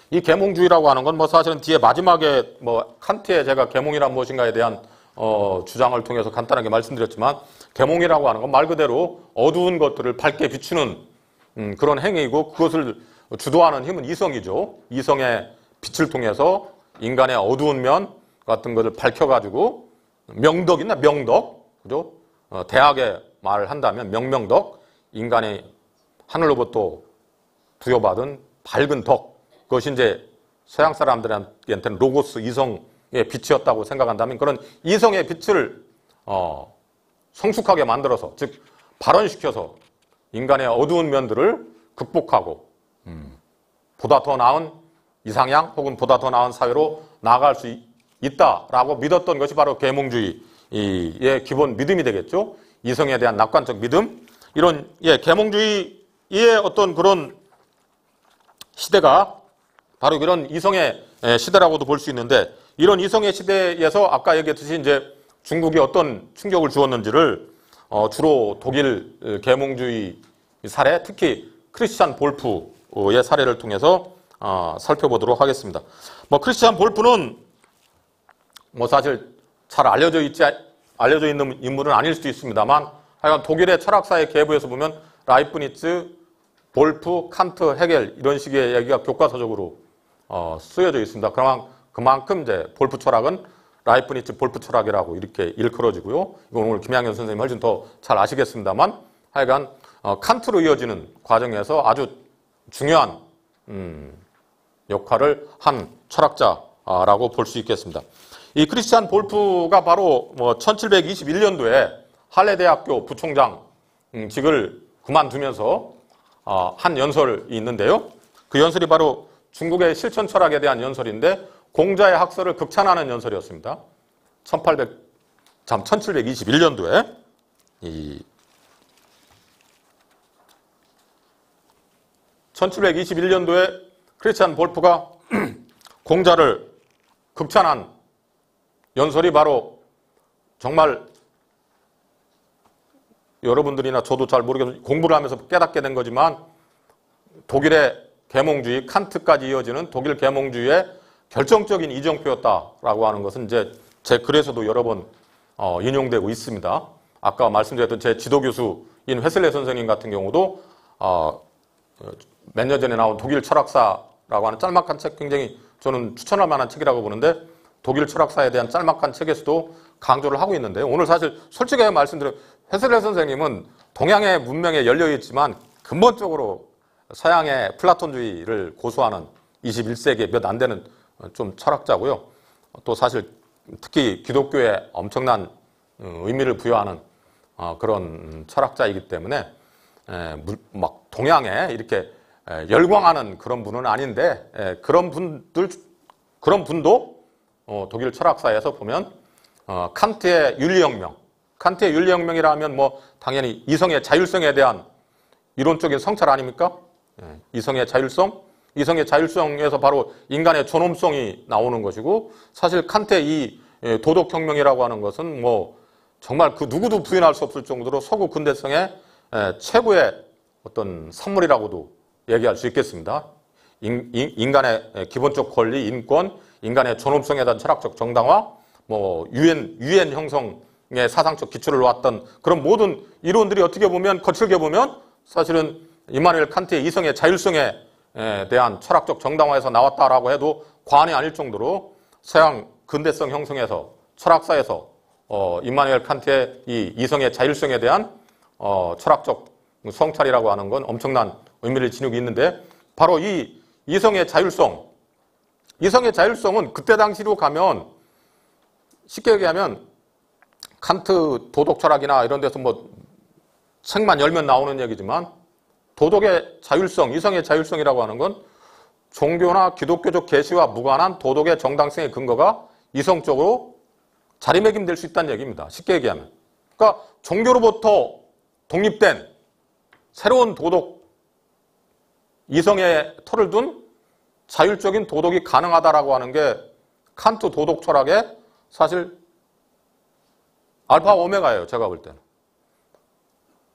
이 계몽주의라고 하는 건 뭐 사실은 뒤에 마지막에 뭐 칸트의 제가 계몽이란 무엇인가에 대한 어 주장을 통해서 간단하게 말씀드렸지만 계몽이라고 하는 건 말 그대로 어두운 것들을 밝게 비추는 음, 그런 행위이고 그것을 주도하는 힘은 이성이죠. 이성의 빛을 통해서 인간의 어두운 면 같은 것을 밝혀가지고 명덕이나 명덕, 그죠? 어, 대학의 말을 한다면 명명덕, 인간의 하늘로부터 부여받은 밝은 덕, 그것이 이제 서양 사람들한테는 로고스 이성의 빛이었다고 생각한다면 그런 이성의 빛을 어, 성숙하게 만들어서 즉 발원시켜서 인간의 어두운 면들을 극복하고 음, 보다 더 나은 이상향 혹은 보다 더 나은 사회로 나아갈 수 있다라고 믿었던 것이 바로 계몽주의의 기본 믿음이 되겠죠. 이성에 대한 낙관적 믿음 이런 예, 계몽주의의 어떤 그런 시대가 바로 이런 이성의 시대라고도 볼 수 있는데 이런 이성의 시대에서 아까 얘기했듯이 이제 중국이 어떤 충격을 주었는지를 어, 주로 독일 어, 계몽주의 사례, 특히 크리스찬 볼프의 사례를 통해서 어, 살펴보도록 하겠습니다. 뭐 크리스찬 볼프는 뭐 사실 잘 알려져 있지 알려져 있는 인물은 아닐 수도 있습니다만 하여간 독일의 철학사의 계보에서 보면 라이프니츠, 볼프, 칸트, 헤겔 이런 식의 얘기가 교과서적으로 어, 쓰여져 있습니다. 그만, 그만큼 이제 볼프 철학은 라이프니츠 볼프 철학이라고 이렇게 일컬어지고요. 이건 오늘 김양현 선생님 훨씬 더 잘 아시겠습니다만 하여간 어, 칸트로 이어지는 과정에서 아주 중요한 음, 역할을 한 철학자라고 볼 수 있겠습니다. 이 크리스찬 볼프가 바로 뭐 1721년도에 할레 대학교 부총장 음, 직을 그만두면서 어, 한 연설이 있는데요. 그 연설이 바로 중국의 실천 철학에 대한 연설인데 공자의 학설을 극찬하는 연설이었습니다. 1800, 참, 1721년도에 이 1721년도에 크리스찬 볼프가 (clears throat) 공자를 극찬한 연설이 바로 정말 여러분들이나 저도 잘 모르겠는데 공부를 하면서 깨닫게 된 거지만 독일의 계몽주의, 칸트까지 이어지는 독일 계몽주의의 결정적인 이정표였다라고 하는 것은 이제 제 글에서도 여러 번 어, 인용되고 있습니다. 아까 말씀드렸던 제 지도 교수인 회슬레 선생님 같은 경우도 어, 몇 년 전에 나온 독일 철학사라고 하는 짤막한 책 굉장히 저는 추천할 만한 책이라고 보는데 독일 철학사에 대한 짤막한 책에서도 강조를 하고 있는데 오늘 사실 솔직하게 말씀드려 회슬레 선생님은 동양의 문명에 열려 있지만 근본적으로 서양의 플라톤주의를 고수하는 21세기에 몇 안 되는 좀 철학자고요. 또 사실 특히 기독교에 엄청난 어, 의미를 부여하는 어, 그런 철학자이기 때문에 막 동양에 이렇게 열광하는 그런 분은 아닌데 그런 분들 그런 분도 어, 독일 철학사에서 보면 칸트의 윤리혁명, 칸트의 윤리혁명이라면 뭐 당연히 이성의 자율성에 대한 이론적인 성찰 아닙니까? 이성의 자율성, 이성의 자율성에서 바로 인간의 존엄성이 나오는 것이고 사실 칸트의 이 예, 도덕혁명이라고 하는 것은 뭐 정말 그 누구도 부인할 수 없을 정도로 서구 근대성의 예, 최고의 어떤 선물이라고도 얘기할 수 있겠습니다. 인, 간의 기본적 권리, 인권, 인간의 존엄성에 대한 철학적 정당화, 뭐 유엔 유엔 형성의 사상적 기초를 놓았던 그런 모든 이론들이 어떻게 보면 거칠게 보면 사실은 이마누엘 칸트의 이성의 자율성에 대한 철학적 정당화에서 나왔다라고 해도 과언이 아닐 정도로 서양 근대성 형성에서 철학사에서 어, 이마누엘 칸트의 이 이성의 자율성에 대한 어, 철학적 성찰이라고 하는 건 엄청난 의미를 지니고 있는데 바로 이 이성의 자율성, 이성의 자율성은 그때 당시로 가면 쉽게 얘기하면 칸트 도덕 철학이나 이런 데서 뭐 책만 열면 나오는 얘기지만 도덕의 자율성, 이성의 자율성이라고 하는 건 종교나 기독교적 계시와 무관한 도덕의 정당성의 근거가 이성적으로 자리매김될 수 있다는 얘기입니다. 쉽게 얘기하면. 그러니까 종교로부터 독립된 새로운 도덕, 이성의 털을 둔 자율적인 도덕이 가능하다라고 하는 게 칸트 도덕 철학의 사실 알파 오메가예요. 제가 볼 때는.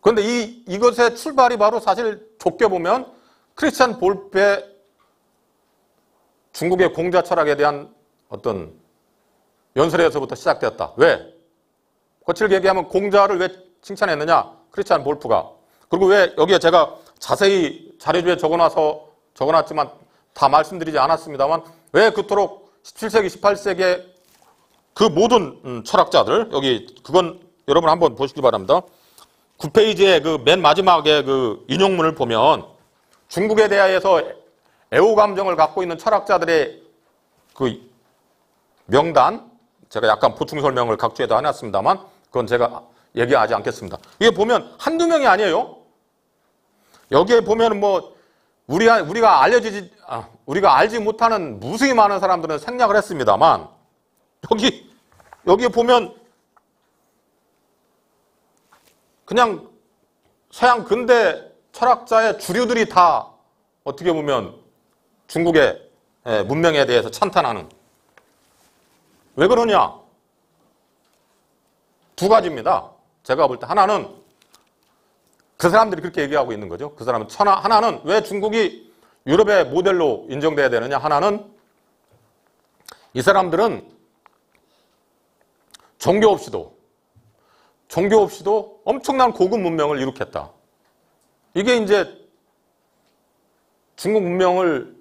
그런데 이, 이것의 출발이 바로 사실 좁게 보면 크리스찬 볼페 중국의 공자 철학에 대한 어떤 연설에서부터 시작되었다. 왜? 거칠게 얘기하면 공자를 왜 칭찬했느냐? 크리스찬 볼프가. 그리고 왜 여기에 제가 자세히 자료주에 적어놔서 적어놨지만 다 말씀드리지 않았습니다만 왜 그토록 17세기, 18세기에 그 모든 음, 철학자들 여기 그건 여러분 한번 보시기 바랍니다. 9페이지에 그맨 마지막에 그 인용문을 보면 중국에 대하여서 애호 감정을 갖고 있는 철학자들의 그 명단 제가 약간 보충 설명을 각주에도 해놨습니다만 그건 제가 얘기하지 않겠습니다. 이게 보면 한두 명이 아니에요. 여기에 보면 뭐 우리가 우리가 알려지지 아, 우리가 알지 못하는 무수히 많은 사람들은 생략을 했습니다만 여기 여기에 보면 그냥 서양 근대 철학자의 주류들이 다 어떻게 보면 중국의 예, 문명에 대해서 찬탄하는 왜 그러냐? 두 가지입니다. 제가 볼 때 하나는 그 사람들이 그렇게 얘기하고 있는 거죠. 그 사람은 천하 하나는 왜 중국이 유럽의 모델로 인정돼야 되느냐? 하나는 이 사람들은 종교 없이도 종교 없이도 엄청난 고급 문명을 이룩했다. 이게 이제 중국 문명을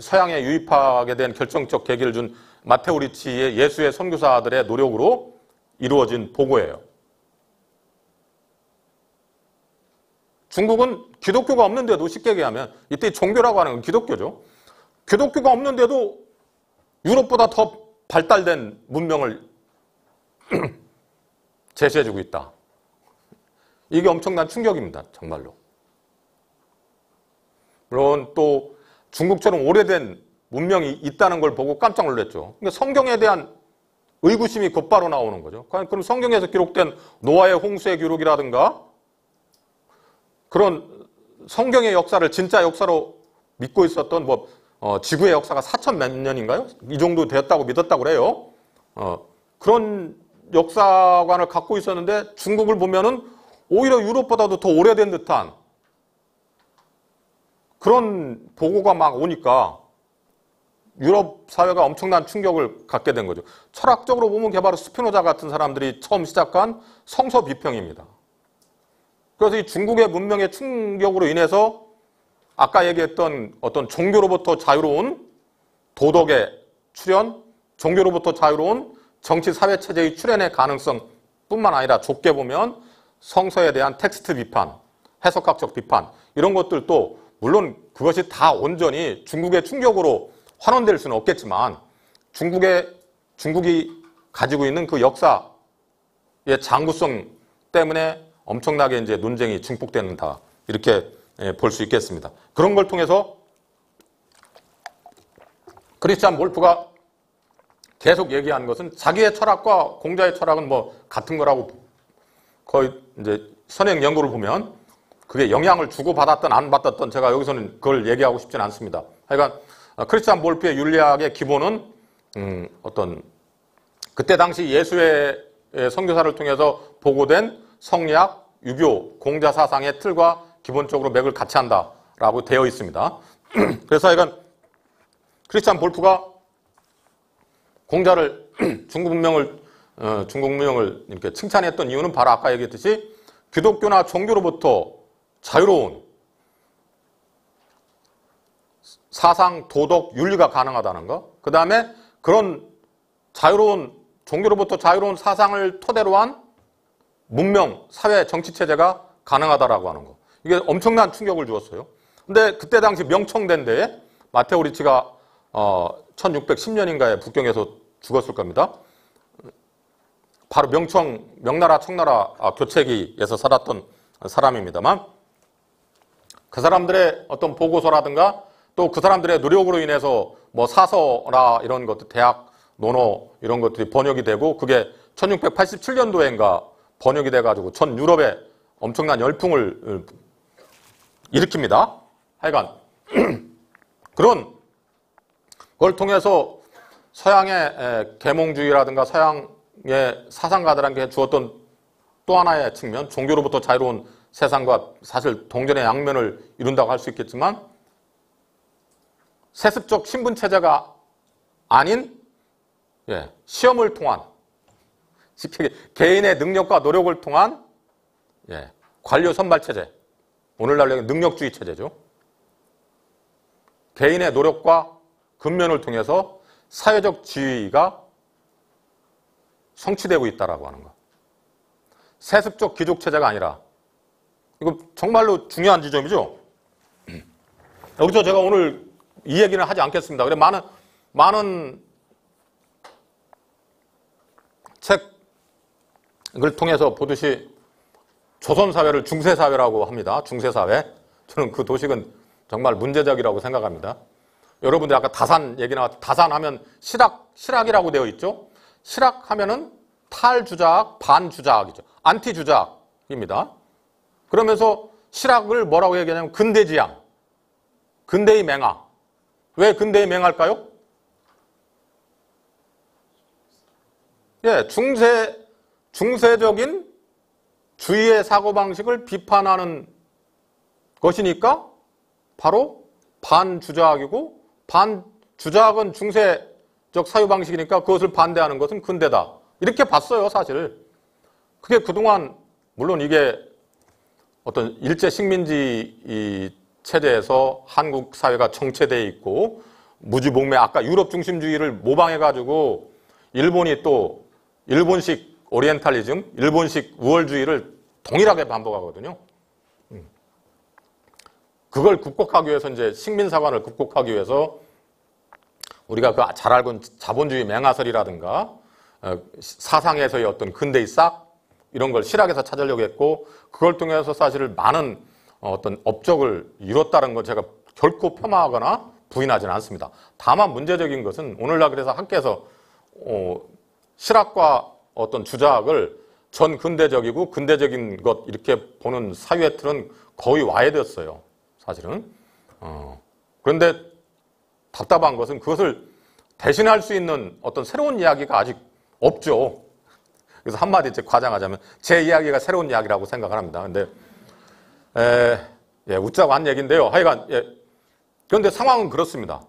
서양에 유입하게 된 결정적 계기를 준 마테오 리치의 예수의 선교사들의 노력으로 이루어진 보고예요. 중국은 기독교가 없는데도 쉽게 얘기하면 이때 종교라고 하는 건 기독교죠. 기독교가 없는데도 유럽보다 더 발달된 문명을 (clears throat) 제시해주고 있다. 이게 엄청난 충격입니다. 정말로. 물론 또 중국처럼 오래된 문명이 있다는 걸 보고 깜짝 놀랐죠. 그러니까 성경에 대한 의구심이 곧바로 나오는 거죠. 그럼 성경에서 기록된 노아의 홍수의 기록이라든가 그런 성경의 역사를 진짜 역사로 믿고 있었던 뭐 어, 지구의 역사가 4천 몇 년인가요? 이 정도 되었다고 믿었다고 그래요. 어, 그런 역사관을 갖고 있었는데 중국을 보면은 오히려 유럽보다도 더 오래된 듯한 그런 보고가 막 오니까 유럽 사회가 엄청난 충격을 갖게 된 거죠. 철학적으로 보면 개바로 스피노자 같은 사람들이 처음 시작한 성서 비평입니다. 그래서 이 중국의 문명의 충격으로 인해서 아까 얘기했던 어떤 종교로부터 자유로운 도덕의 출현, 종교로부터 자유로운 정치 사회 체제의 출현의 가능성 뿐만 아니라 좁게 보면 성서에 대한 텍스트 비판, 해석학적 비판 이런 것들도 물론 그것이 다 온전히 중국의 충격으로 환원될 수는 없겠지만 중국의 중국이 가지고 있는 그 역사의 장구성 때문에 엄청나게 이제 논쟁이 증폭되는다 이렇게 예, 볼수 있겠습니다. 그런 걸 통해서 크리스찬 몰프가 계속 얘기하는 것은 자기의 철학과 공자의 철학은 뭐 같은 거라고 거의 이제 선행 연구를 보면 그게 영향을 주고 받았던 안 받았던 제가 여기서는 그걸 얘기하고 싶지는 않습니다. 하여간 크리스찬 몰프의 윤리학의 기본은 음 어떤 그때 당시 예수의 선교사를 통해서 보고된 성리학, 유교, 공자 사상의 틀과 기본적으로 맥을 같이 한다라고 되어 있습니다. (clears throat) 그래서 하여간 크리스찬 볼프가 공자를 (clears throat) 중국 문명을 어, 중국 문명을 이렇게 칭찬했던 이유는 바로 아까 얘기했듯이 기독교나 종교로부터 자유로운 사상, 도덕, 윤리가 가능하다는 거. 그 다음에 그런 자유로운 종교로부터 자유로운 사상을 토대로 한 문명, 사회, 정치 체제가 가능하다라고 하는 거. 이게 엄청난 충격을 주었어요. 근데 그때 당시 명청된 데에 마테오 리치가 어 1610년인가에 북경에서 죽었을 겁니다. 바로 명청, 명나라, 청나라 아, 교체기에서 살았던 사람입니다만 그 사람들의 어떤 보고서라든가 또 그 사람들의 노력으로 인해서 뭐 사서라 이런 것들, 대학 논어 이런 것들이 번역이 되고 그게 1687년도엔가 번역이 돼가지고 전 유럽에 엄청난 열풍을 일으킵니다. 하여간 (clears throat) 그런 걸 통해서 서양의 계몽주의라든가 서양의 사상가들에게 주었던 또 하나의 측면, 종교로부터 자유로운 세상과 사실 동전의 양면을 이룬다고 할 수 있겠지만 세습적 신분 체제가 아닌 예, 시험을 통한 개인의 능력과 노력을 통한 예, 관료 선발 체제 오늘날 능력주의 체제죠. 개인의 노력과 근면을 통해서 사회적 지위가 성취되고 있다라고 하는 거. 세습적 귀족 체제가 아니라 이거 정말로 중요한 지점이죠. (clears throat) 여기서 제가 오늘 이 얘기는 하지 않겠습니다. 그래 많은 많은 책을 통해서 보듯이 조선 사회를 중세 사회라고 합니다. 중세 사회. 저는 그 도식은 정말 문제적이라고 생각합니다. 여러분들 아까 다산 얘기 나왔 다산 하면 실학 실학이라고 되어 있죠. 실학 하면은 탈주작, 반주작이죠. 안티주작입니다. 그러면서 실학을 뭐라고 얘기하냐면 근대지향, 근대의 맹화. 왜 근대의 맹할까요? 예, 중세, 중세적인 주의의 사고방식을 비판하는 것이니까 바로 반주작이고 반 주작은 중세적 사유 방식이니까 그것을 반대하는 것은 근대다. 이렇게 봤어요, 사실. 그게 그동안 물론 이게 어떤 일제 식민지 체제에서 한국 사회가 정체되어 있고 무지봉매 아까 유럽 중심주의를 모방해 가지고 일본이 또 일본식 오리엔탈리즘, 일본식 우월주의를 동일하게 반복하거든요. 음. 그걸 극복하기 위해서 이제 식민사관을 극복하기 위해서 우리가 그 잘 알고 있는 자본주의 맹하설이라든가 어, 사상에서의 어떤 근대의 싹 이런 걸 실학에서 찾으려고 했고 그걸 통해서 사실 많은 어떤 업적을 이뤘다는 걸 제가 결코 폄하하거나 부인하지는 않습니다. 다만 문제적인 것은 오늘날 그래서 학계에서 어, 실학과 어떤 주작을 전 근대적이고 근대적인 것 이렇게 보는 사유의 틀은 거의 와해되었어요. 사실은. 어. 그런데 답답한 것은 그것을 대신할 수 있는 어떤 새로운 이야기가 아직 없죠. 그래서 한마디 제 과장하자면 제 이야기가 새로운 이야기라고 생각을 합니다. 근데 에, 예, 웃자고 한 얘기인데요. 하여간 예. 그런데 상황은 그렇습니다.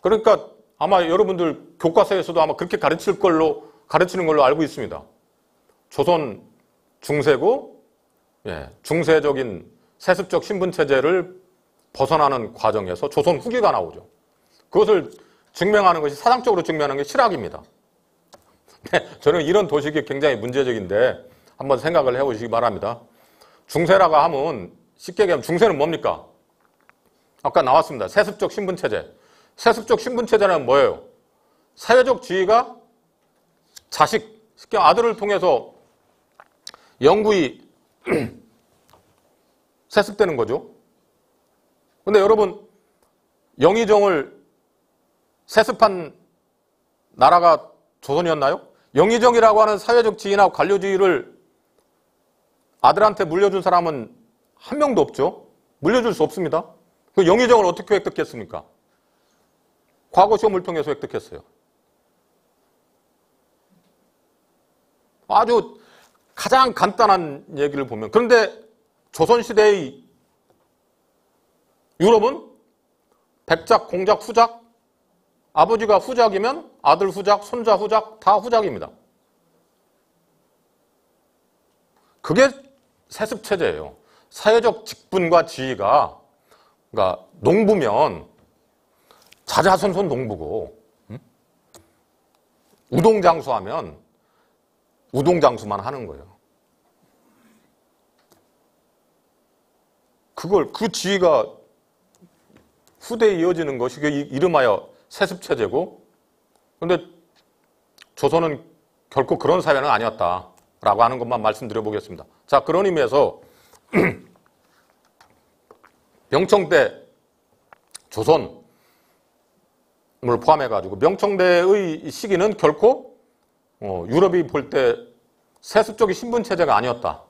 그러니까 아마 여러분들 교과서에서도 아마 그렇게 가르칠 걸로 가르치는 걸로 알고 있습니다. 조선 중세고 예, 중세적인 세습적 신분 체제를 벗어나는 과정에서 조선 후기가 나오죠. 그것을 증명하는 것이 사상적으로 증명하는 게 실학입니다. 네, 저는 이런 도식이 굉장히 문제적인데 한번 생각을 해보시기 바랍니다. 중세라고 하면 쉽게 얘기하면 중세는 뭡니까? 아까 나왔습니다. 세습적 신분체제. 세습적 신분체제는 뭐예요? 사회적 지위가 자식, 아들을 통해서 영구히 (clears throat) 세습되는 거죠. 근데 여러분, 영의정을 세습한 나라가 조선이었나요? 영의정이라고 하는 사회적 지위나 관료지위를 아들한테 물려준 사람은 한 명도 없죠. 물려줄 수 없습니다. 그 영의정을 어떻게 획득했습니까? 과거 시험을 통해서 획득했어요. 아주 가장 간단한 얘기를 보면 그런데 조선시대의 유럽은 백작, 공작, 후작 아버지가 후작이면 아들 후작, 손자 후작 다 후작입니다. 그게 세습 체제예요. 사회적 직분과 지위가 그러니까 농부면 자자손손 농부고 음? 우동장수하면 우동장수만 하는 거예요. 그걸 그 지위가 후대에 이어지는 것이 그 이름하여 세습체제고 근데 조선은 결코 그런 사회는 아니었다 라고 하는 것만 말씀드려 보겠습니다. 자 그런 의미에서 (clears throat) 명청 때 조선을 포함해가지고 명청대의 시기는 결코 어, 유럽이 볼 때 세습적인 신분체제가 아니었다.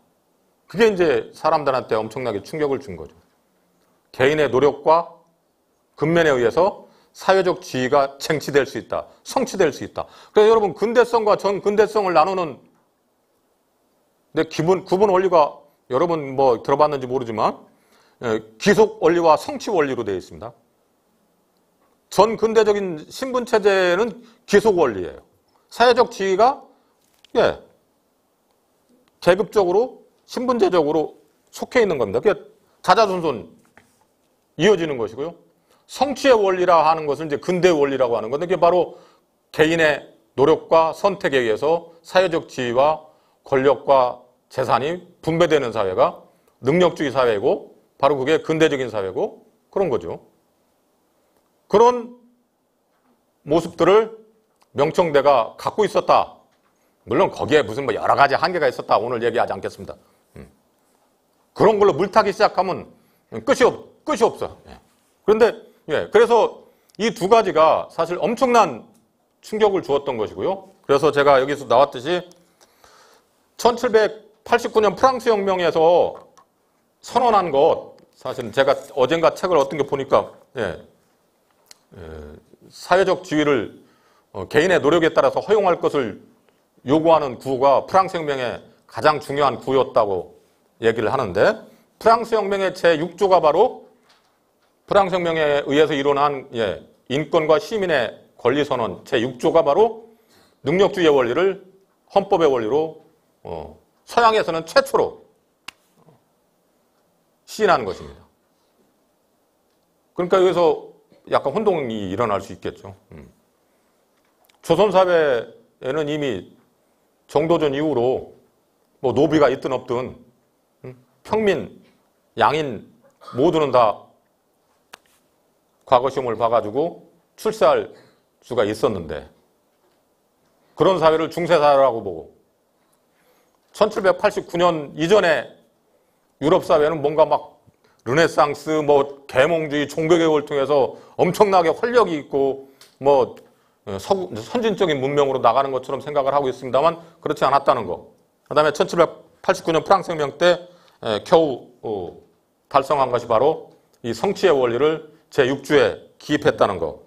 그게 이제 사람들한테 엄청나게 충격을 준 거죠. 개인의 노력과 근면에 의해서 사회적 지위가 쟁취될 수 있다. 성취될 수 있다. 그래서 여러분 근대성과 전 근대성을 나누는 내 기본 구분 원리가 여러분 뭐 들어봤는지 모르지만 예, 기속 원리와 성취 원리로 되어 있습니다. 전 근대적인 신분 체제는 기속 원리예요. 사회적 지위가 예, 계급적으로 신분제적으로 속해 있는 겁니다. 그게 자자손손 이어지는 것이고요. 성취의 원리라 하는 것을 이제 근대 원리라고 하는 건데 그게 바로 개인의 노력과 선택에 의해서 사회적 지위와 권력과 재산이 분배되는 사회가 능력주의 사회고 바로 그게 근대적인 사회고 그런 거죠. 그런 모습들을 명청대가 갖고 있었다. 물론 거기에 무슨 뭐 여러 가지 한계가 있었다. 오늘 얘기하지 않겠습니다. 음. 그런 걸로 물 타기 시작하면 끝이 없, 끝이 없어. 예. 그런데, 예, 그래서 이 두 가지가 사실 엄청난 충격을 주었던 것이고요. 그래서 제가 여기서 나왔듯이 1789년 프랑스 혁명에서 선언한 것, 사실 제가 어젠가 책을 어떤 게 보니까, 예, 예, 사회적 지위를 어, 개인의 노력에 따라서 허용할 것을 요구하는 구호가 프랑스 혁명의 가장 중요한 구호였다고 얘기를 하는데 프랑스 혁명의 제6조가 바로 프랑스 혁명에 의해서 일어난 예, 인권과 시민의 권리 선언 제6조가 바로 능력주의 원리를 헌법의 원리로 어, 서양에서는 최초로 시인하는 것입니다. 그러니까 여기서 약간 혼동이 일어날 수 있겠죠. 음. 조선사회에는 이미 정도전 이후로 뭐 노비가 있든 없든 음, 평민, 양인 모두는 다 과거 시험을 봐가지고 출세할 수가 있었는데 그런 사회를 중세사회라고 보고 1789년 이전에 유럽 사회는 뭔가 막 르네상스, 뭐 계몽주의, 종교개혁을 통해서 엄청나게 활력이 있고 뭐 어, 선진적인 문명으로 나가는 것처럼 생각을 하고 있습니다만 그렇지 않았다는 거. 그다음에 1789년 프랑스 혁명 때 겨우 어, 달성한 것이 바로 이 성취의 원리를 제6주에 기입했다는 거.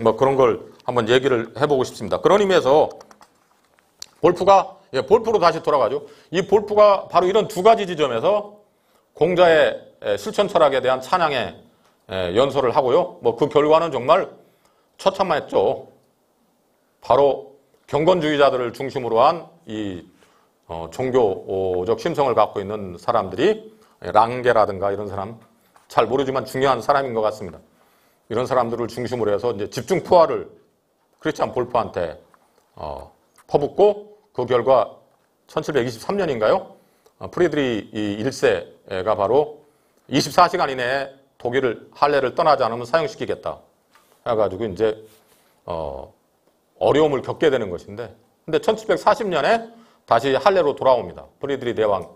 뭐 그런 걸 한번 얘기를 해보고 싶습니다. 그런 의미에서 볼프가 예, 볼프로 다시 돌아가죠. 이 볼프가 바로 이런 두 가지 지점에서 공자의 실천 철학에 대한 찬양에 연설을 하고요. 뭐 그 결과는 정말 처참했죠. 바로 경건주의자들을 중심으로 한 이 어, 종교적 심성을 갖고 있는 사람들이 랑게라든가 이런 사람 잘 모르지만 중요한 사람인 것 같습니다. 이런 사람들을 중심으로 해서 이제 집중 포화를 크리스찬 볼프한테 어, 퍼붓고 그 결과 1723년인가요? 어, 프리드리히 1세가 바로 24시간 이내에 독일을 할레를 떠나지 않으면 사형시키겠다. 해가지고 이제 어, 어려움을 겪게 되는 것인데 근데 1740년에 다시 할레로 돌아옵니다. 프리드리히 대왕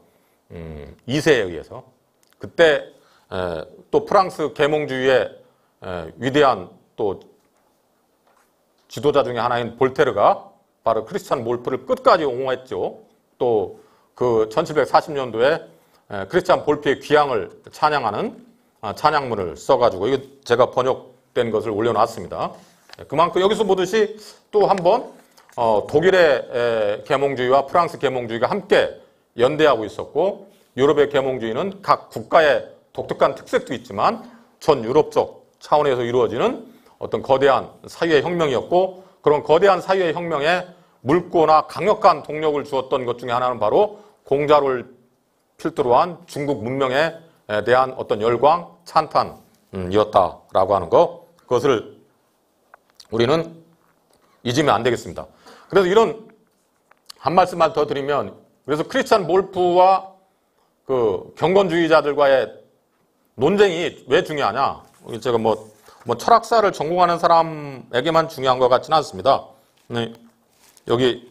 음, 2세에 의해서 그때 에, 또 프랑스 계몽주의의 에, 위대한 또 지도자 중에 하나인 볼테르가 바로 크리스찬 몰프를 끝까지 옹호했죠. 또 그 1740년도에 크리스찬 볼프의 귀향을 찬양하는 아, 찬양문을 써가지고 이거 제가 번역된 것을 올려놨습니다. 그만큼 여기서 보듯이 또 한번 어, 독일의 계몽주의와 프랑스 계몽주의가 함께 연대하고 있었고 유럽의 계몽주의는 각 국가의 독특한 특색도 있지만 전 유럽적 차원에서 이루어지는 어떤 거대한 사회의 혁명이었고 그런 거대한 사회의 혁명에 묽고나 강력한 동력을 주었던 것 중에 하나는 바로 공자를 필두로 한 중국 문명에 대한 어떤 열광, 찬탄이었다라고 하는 것 그것을 우리는 잊으면 안 되겠습니다. 그래서 이런 한 말씀만 더 드리면 그래서 크리스찬 몰프와 그 경건주의자들과의 논쟁이 왜 중요하냐? 제가 뭐, 뭐 철학사를 전공하는 사람에게만 중요한 것 같지는 않습니다. 네. 여기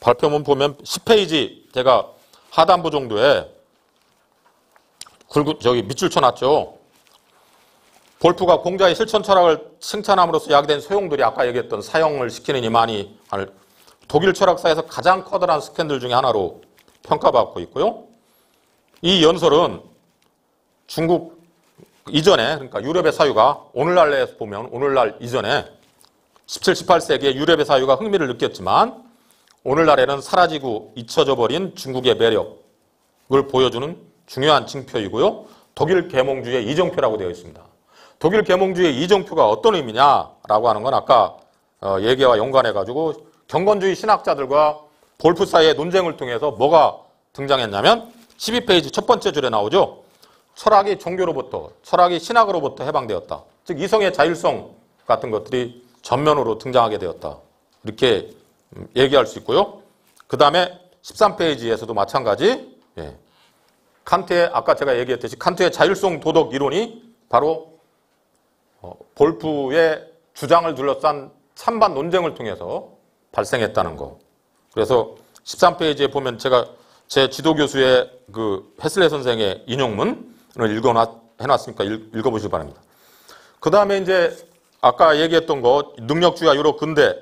발표문 보면 10페이지 제가 하단부 정도에 굵은 저기 밑줄 쳐놨죠. 볼프가 공자의 실천 철학을 칭찬함으로써 야기된 소용돌이 아까 얘기했던 사형을 시키는 이만이 독일 철학사에서 가장 커다란 스캔들 중의 하나로 평가받고 있고요. 이 연설은 중국 이전에 그러니까 유럽의 사유가 오늘날에서 보면 오늘날 이전에 17, 18세기에 유럽의 사유가 흥미를 느꼈지만 오늘날에는 사라지고 잊혀져 버린 중국의 매력을 보여주는 중요한 징표이고요. 독일 계몽주의 이정표라고 되어 있습니다. 독일 계몽주의 이정표가 어떤 의미냐라고 하는 건 아까 어, 얘기와 연관해가지고 경건주의 신학자들과 볼프 사이의 논쟁을 통해서 뭐가 등장했냐면 12페이지 첫 번째 줄에 나오죠. 철학이 종교로부터, 철학이 신학으로부터 해방되었다. 즉 이성의 자율성 같은 것들이 전면으로 등장하게 되었다. 이렇게 음, 얘기할 수 있고요. 그 다음에 13페이지에서도 마찬가지 예. 칸트의 아까 제가 얘기했듯이 칸트의 자율성 도덕 이론이 바로 어, 볼프의 주장을 둘러싼 찬반 논쟁을 통해서 발생했다는 거. 그래서 13페이지에 보면 제가 제 지도 교수의 그 헤슬레 선생의 인용문을 읽어놨으니까 읽 어보시기 바랍니다. 그 다음에 이제 아까 얘기했던 거 능력주의와 유럽 근대로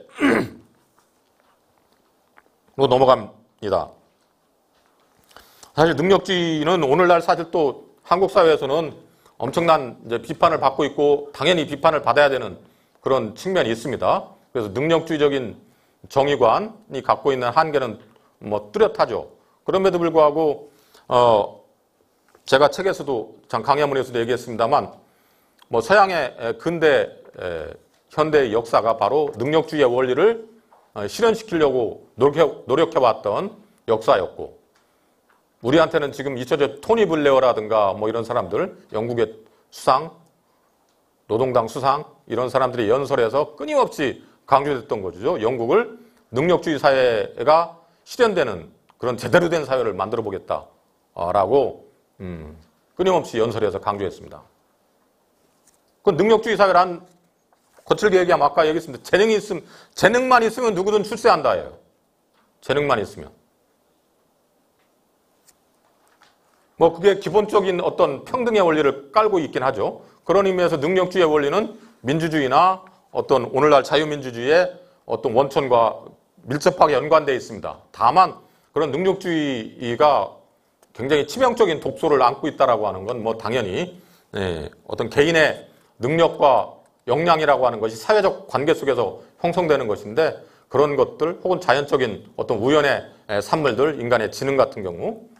(clears throat) 넘어갑니다. 사실 능력주의는 오늘날 사실 또 한국 사회에서는 엄청난 비판을 받고 있고 당연히 비판을 받아야 되는 그런 측면이 있습니다. 그래서 능력주의적인 정의관이 갖고 있는 한계는 뭐 뚜렷하죠. 그럼에도 불구하고 어 제가 책에서도 장 강야문에서도 얘기했습니다만 뭐 서양의 근대 현대의 역사가 바로 능력주의의 원리를 어, 실현시키려고 노력해, 노력해왔던 역사였고 우리한테는 지금 잊혀져 토니 블레어라든가 뭐 이런 사람들 영국의 수상 노동당 수상 이런 사람들이 연설에서 끊임없이 강조됐던 거죠. 영국을 능력주의 사회가 실현되는 그런 제대로 된 사회를 만들어 보겠다라고 음, 끊임없이 연설에서 강조했습니다. 그 능력주의 사회란 거칠게 얘기하면 아까 얘기했습니다. 재능이 있으면 재능만 있으면 누구든 출세한다예요. 재능만 있으면. 뭐 그게 기본적인 어떤 평등의 원리를 깔고 있긴 하죠. 그런 의미에서 능력주의 원리는 민주주의나 어떤 오늘날 자유민주주의의 어떤 원천과 밀접하게 연관되어 있습니다. 다만 그런 능력주의가 굉장히 치명적인 독소를 안고 있다라고 하는 건 뭐 당연히 네, 어떤 개인의 능력과 역량이라고 하는 것이 사회적 관계 속에서 형성되는 것인데 그런 것들 혹은 자연적인 어떤 우연의 산물들 인간의 지능 같은 경우 뭐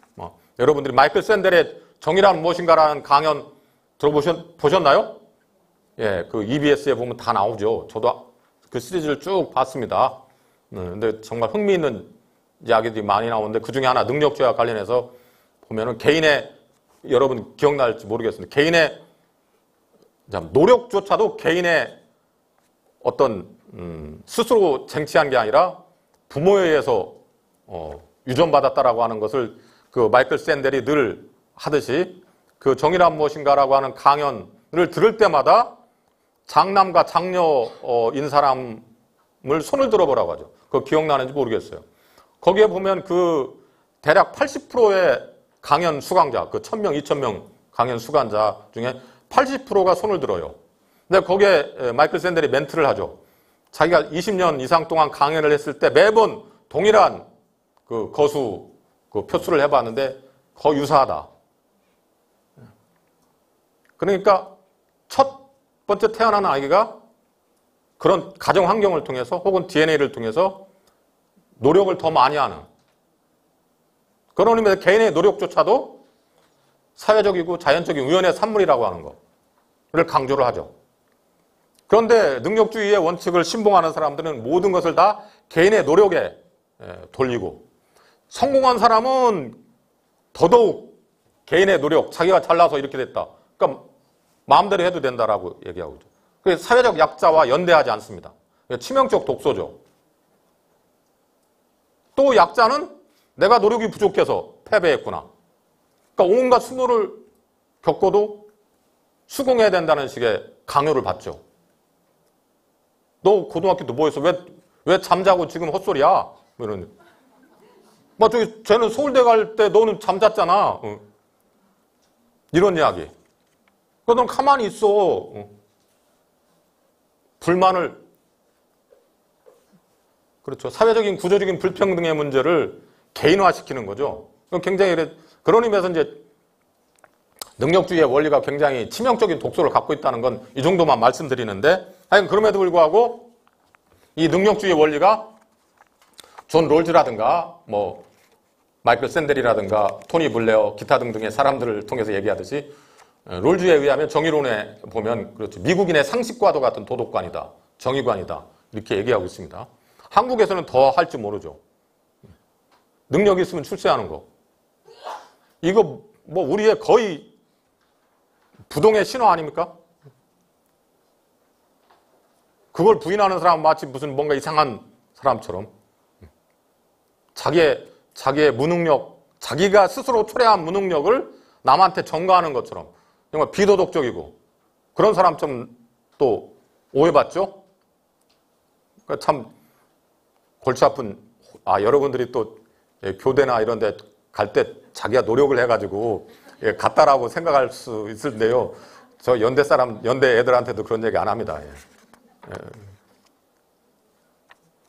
여러분들이 마이클 샌델의 정의란 무엇인가라는 강연 들어보셨나요? 예, 그 EBS에 보면 다 나오죠. 저도 그 시리즈를 쭉 봤습니다. 네, 근데 정말 흥미있는 이야기들이 많이 나오는데 그 중에 하나 능력주와 관련해서 보면은 개인의 여러분 기억날지 모르겠습니다. 개인의 노력조차도 개인의 어떤 음, 스스로 쟁취한 게 아니라 부모에 의해서 어, 유전받았다라고 하는 것을 그 마이클 샌델이 늘 하듯이 그 정의란 무엇인가라고 하는 강연을 들을 때마다 장남과 장녀인 사람을 손을 들어보라고 하죠. 그거 기억나는지 모르겠어요. 거기에 보면 그 대략 80%의 강연 수강자, 그 1000명, 2000명 강연 수강자 중에 80%가 손을 들어요. 근데 거기에 마이클 샌델이 멘트를 하죠. 자기가 20년 이상 동안 강연을 했을 때 매번 동일한 그 거수 그 표수를 해봤는데 거의 유사하다. 그러니까 첫 번째 태어나는 아기가 그런 가정 환경을 통해서 혹은 DNA를 통해서 노력을 더 많이 하는 그런 의미에서 개인의 노력조차도 사회적이고 자연적인 우연의 산물이라고 하는 것을 강조를 하죠. 그런데 능력주의의 원칙을 신봉하는 사람들은 모든 것을 다 개인의 노력에 돌리고 성공한 사람은 더더욱 개인의 노력, 자기가 잘나서 이렇게 됐다. 그러니까 마음대로 해도 된다라고 얘기하고 있죠. 그 사회적 약자와 연대하지 않습니다. 치명적 독소죠. 또 약자는 내가 노력이 부족해서 패배했구나. 그러니까 온갖 수모를 겪어도 수긍해야 된다는 식의 강요를 받죠. 너 고등학교 때 뭐했어? 왜, 왜 잠자고 지금 헛소리야? 뭐 이런. 뭐 저기 쟤는 서울대 갈 때 너는 잠잤잖아. 응. 이런 이야기. 그넌 가만히 있어. 응. 불만을 그렇죠. 사회적인 구조적인 불평등의 문제를 개인화시키는 거죠. 굉장히 그런 의미에서 이제 능력주의의 원리가 굉장히 치명적인 독소를 갖고 있다는 건 이 정도만 말씀드리는데 하여간 그럼에도 불구하고 이 능력주의 원리가 존 롤즈라든가 뭐 마이클 샌델이라든가 토니 블레어 기타 등등의 사람들을 통해서 얘기하듯이 어, 롤즈에 의하면 정의론에 보면 그렇죠. 미국인의 상식과도 같은 도덕관이다. 정의관이다. 이렇게 얘기하고 있습니다. 한국에서는 더할줄 모르죠. 능력 있으면 출세하는 거. 이거 뭐 우리의 거의 부동의 신호 아닙니까? 그걸 부인하는 사람은 마치 무슨 뭔가 이상한 사람처럼 자기의, 자기의 무능력, 자기가 스스로 초래한 무능력을 남한테 전가하는 것처럼 정말 비도덕적이고 그런 사람처럼 또 오해받죠? 그러니까 참 골치 아픈, 아, 여러분들이 또 예, 교대나 이런 데 갈 때 자기가 노력을 해가지고 예, 갔다라고 생각할 수 있을 텐데요. 저 연대 사람, 연대 애들한테도 그런 얘기 안 합니다. 예. 예.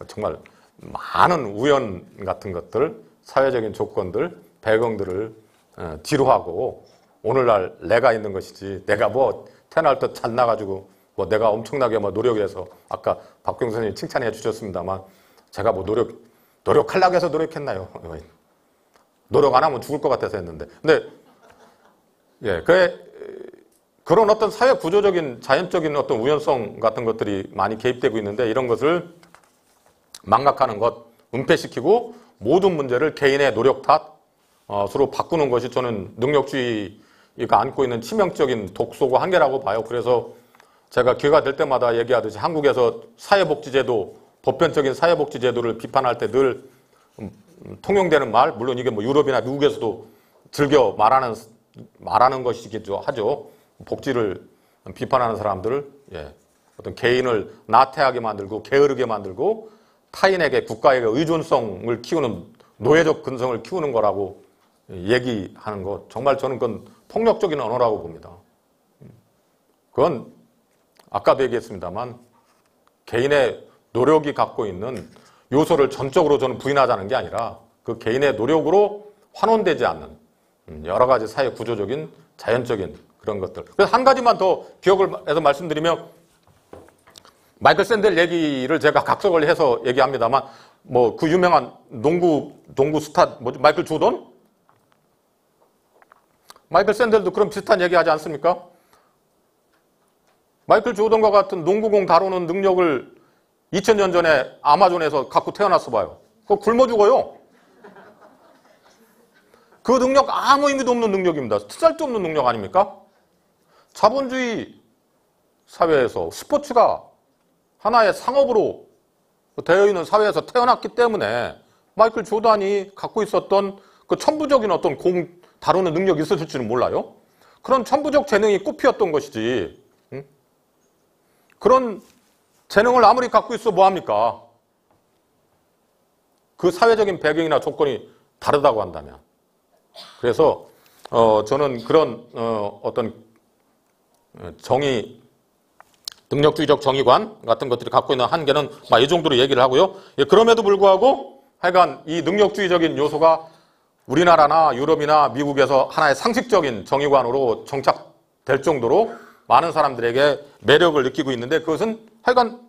정말 많은 우연 같은 것들, 사회적인 조건들, 배경들을 어, 뒤로 하고 오늘날 내가 있는 것이지 내가 뭐 태어날 때 잘나가지고 뭐 내가 엄청나게 뭐 노력해서 아까 박경 선생님 칭찬해 주셨습니다만 제가 뭐 노력 노력하려고 해서 노력했나요? (laughs) 노력 안 하면 죽을 것 같아서 했는데 근데 예, 그 그런 어떤 사회 구조적인 자연적인 어떤 우연성 같은 것들이 많이 개입되고 있는데 이런 것을 망각하는 것, 은폐시키고 모든 문제를 개인의 노력 탓, 어, 바꾸는 것이 저는 능력주의가 안고 있는 치명적인 독소고 한계라고 봐요. 그래서 제가 기회가 될 때마다 얘기하듯이 한국에서 사회복지제도, 보편적인 사회복지제도를 비판할 때늘 음, 통용되는 말, 물론 이게 뭐 유럽이나 미국에서도 즐겨 말하는, 말하는 것이기도 하죠. 복지를 비판하는 사람들을, 예. 어떤 개인을 나태하게 만들고 게으르게 만들고 타인에게 국가에게 의존성을 키우는 노예적 근성을 키우는 거라고 얘기하는 것 정말 저는 그건 폭력적인 언어라고 봅니다. 그건 아까도 얘기했습니다만 개인의 노력이 갖고 있는 요소를 전적으로 저는 부인하자는 게 아니라 그 개인의 노력으로 환원되지 않는 음, 여러 가지 사회 구조적인 자연적인 그런 것들. 그래서 한 가지만 더 기억을 해서 말씀드리면 마이클 샌델 얘기를 제가 각색을 해서 얘기합니다만 뭐 그 유명한 농구 농구 스타 뭐지 마이클 조던 마이클 샌델도 그런 비슷한 얘기 하지 않습니까? 마이클 조던과 같은 농구공 다루는 능력을 2000년 전에 아마존에서 갖고 태어났어 봐요. 그거 굶어 죽어요. 그 능력 아무 의미도 없는 능력입니다. 쓸데없는 능력 아닙니까? 자본주의 사회에서 스포츠가 하나의 상업으로 되어 있는 사회에서 태어났기 때문에 마이클 조단이 갖고 있었던 그 천부적인 어떤 공 다루는 능력이 있었을 줄은 몰라요. 그런 천부적 재능이 꽃피었던 것이지. 응? 그런 재능을 아무리 갖고 있어 뭐합니까? 그 사회적인 배경이나 조건이 다르다고 한다면. 그래서 어, 저는 그런 어, 어떤 정의 능력주의적 정의관 같은 것들이 갖고 있는 한계는 이 정도로 얘기를 하고요. 예, 그럼에도 불구하고 하여간 이 능력주의적인 요소가 우리나라나 유럽이나 미국에서 하나의 상식적인 정의관으로 정착될 정도로 많은 사람들에게 매력을 느끼고 있는데 그것은 하여간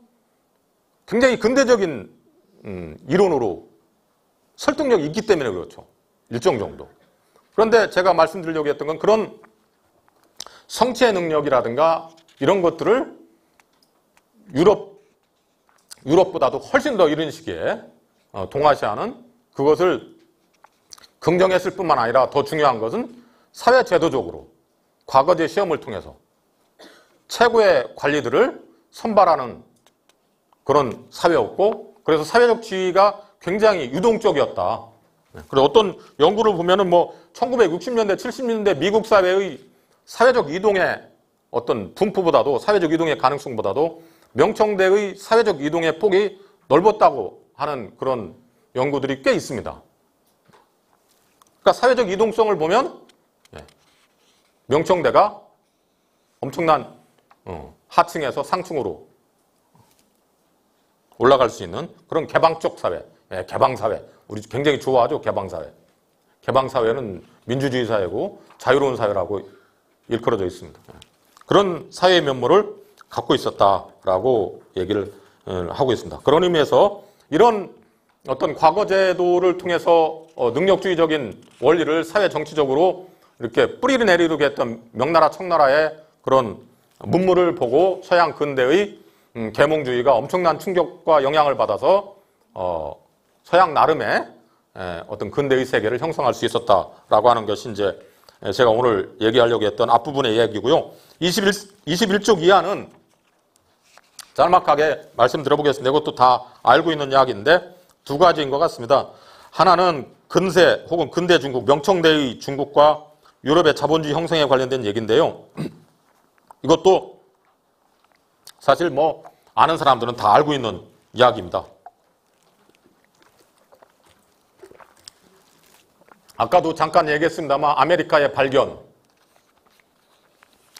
굉장히 근대적인 음, 이론으로 설득력이 있기 때문에 그렇죠. 일정 정도. 그런데 제가 말씀드리려고 했던 건 그런 성취의 능력이라든가 이런 것들을 유럽 유럽보다도 훨씬 더 이런 시기에 어, 동아시아는 그것을 긍정했을 뿐만 아니라 더 중요한 것은 사회 제도적으로 과거제 시험을 통해서 최고의 관리들을 선발하는 그런 사회였고 그래서 사회적 지위가 굉장히 유동적이었다. 네, 그리고 어떤 연구를 보면은 뭐 1960년대, 70년대 미국 사회의 사회적 이동의 어떤 분포보다도 사회적 이동의 가능성보다도 명청대의 사회적 이동의 폭이 넓었다고 하는 그런 연구들이 꽤 있습니다. 그러니까 사회적 이동성을 보면 예, 명청대가 엄청난 어, 하층에서 상층으로 올라갈 수 있는 그런 개방적 사회, 예, 개방사회. 우리 굉장히 좋아하죠, 개방사회. 개방사회는 민주주의 사회고 자유로운 사회라고 일컬어져 있습니다. 예. 그런 사회의 면모를 갖고 있었다라고 얘기를 어, 하고 있습니다. 그런 의미에서 이런 어떤 과거 제도를 통해서 어, 능력주의적인 원리를 사회 정치적으로 이렇게 뿌리를 내리게 했던 명나라 청나라의 그런 문물을 보고 서양 근대의 음, 계몽주의가 엄청난 충격과 영향을 받아서 어, 서양 나름의 어떤 근대의 세계를 형성할 수 있었다라고 하는 것이 이제 제가 오늘 얘기하려고 했던 앞부분의 이야기고요. 21, 21쪽 이하는 짤막하게 말씀 드려보겠습니다. 이것도 다 알고 있는 이야기인데 두 가지인 것 같습니다. 하나는 근세 혹은 근대 중국, 명청대의 중국과 유럽의 자본주의 형성에 관련된 얘기인데요. 이것도 사실 뭐 아는 사람들은 다 알고 있는 이야기입니다. 아까도 잠깐 얘기했습니다만 아메리카의 발견.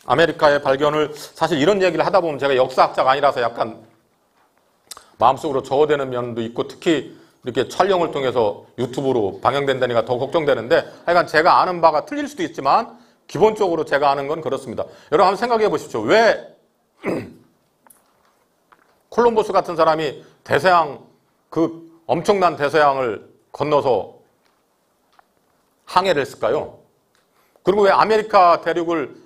아메리카의 발견을 사실 이런 얘기를 하다 보면 제가 역사학자가 아니라서 약간 마음속으로 저어되는 면도 있고 특히 이렇게 촬영을 통해서 유튜브로 방영된다니까 더 걱정되는데 하여간 제가 아는 바가 틀릴 수도 있지만 기본적으로 제가 아는 건 그렇습니다. 여러분 한번 생각해 보십시오. 왜 (clears throat) 콜럼버스 같은 사람이 대서양 그 엄청난 대서양을 건너서 항해를 했을까요? 그리고 왜 아메리카 대륙을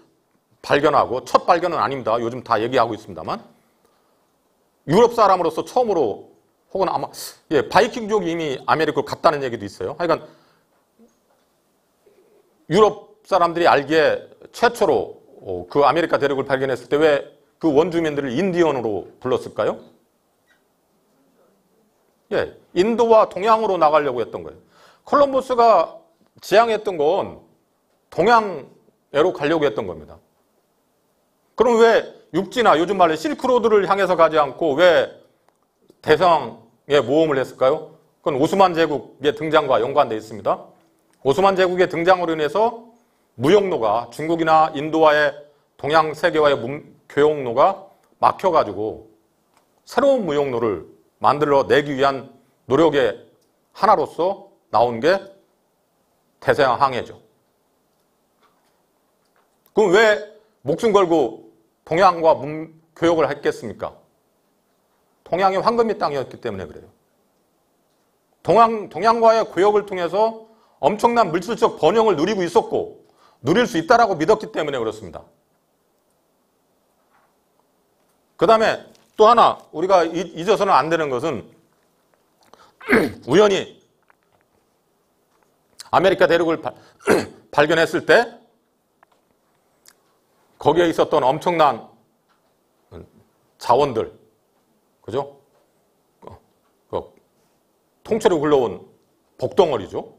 발견하고 첫 발견은 아닙니다. 요즘 다 얘기하고 있습니다만 유럽 사람으로서 처음으로 혹은 아마 예, 바이킹족이 이미 아메리카를 갔다는 얘기도 있어요. 하여간 유럽 사람들이 알기에 최초로 어, 그 아메리카 대륙을 발견했을 때 왜 그 원주민들을 인디언으로 불렀을까요? 예, 인도와 동양으로 나가려고 했던 거예요. 콜럼버스가 지향했던 건 동양으로 가려고 했던 겁니다. 그럼 왜 육지나 요즘 말로 실크로드를 향해서 가지 않고 왜 대성에 모험을 했을까요? 그건 오스만 제국의 등장과 연관되어 있습니다. 오스만 제국의 등장으로 인해서 무역로가 중국이나 인도와의 동양 세계와의 교역로가 막혀가지고 새로운 무역로를 만들어 내기 위한 노력의 하나로서 나온 게 대서양 항해죠. 그럼 왜 목숨 걸고 동양과 문, 교역을 했겠습니까? 동양이 황금의 땅이었기 때문에 그래요. 동양, 동양과의 교역을 통해서 엄청난 물질적 번영을 누리고 있었고 누릴 수 있다라고 믿었기 때문에 그렇습니다. 그 다음에 또 하나 우리가 잊어서는 안 되는 것은 (clears throat) 우연히 아메리카 대륙을 (clears throat) 발견했을 때 거기에 있었던 엄청난 자원들 그죠? 어, 그 통째로 흘러온 복덩어리죠.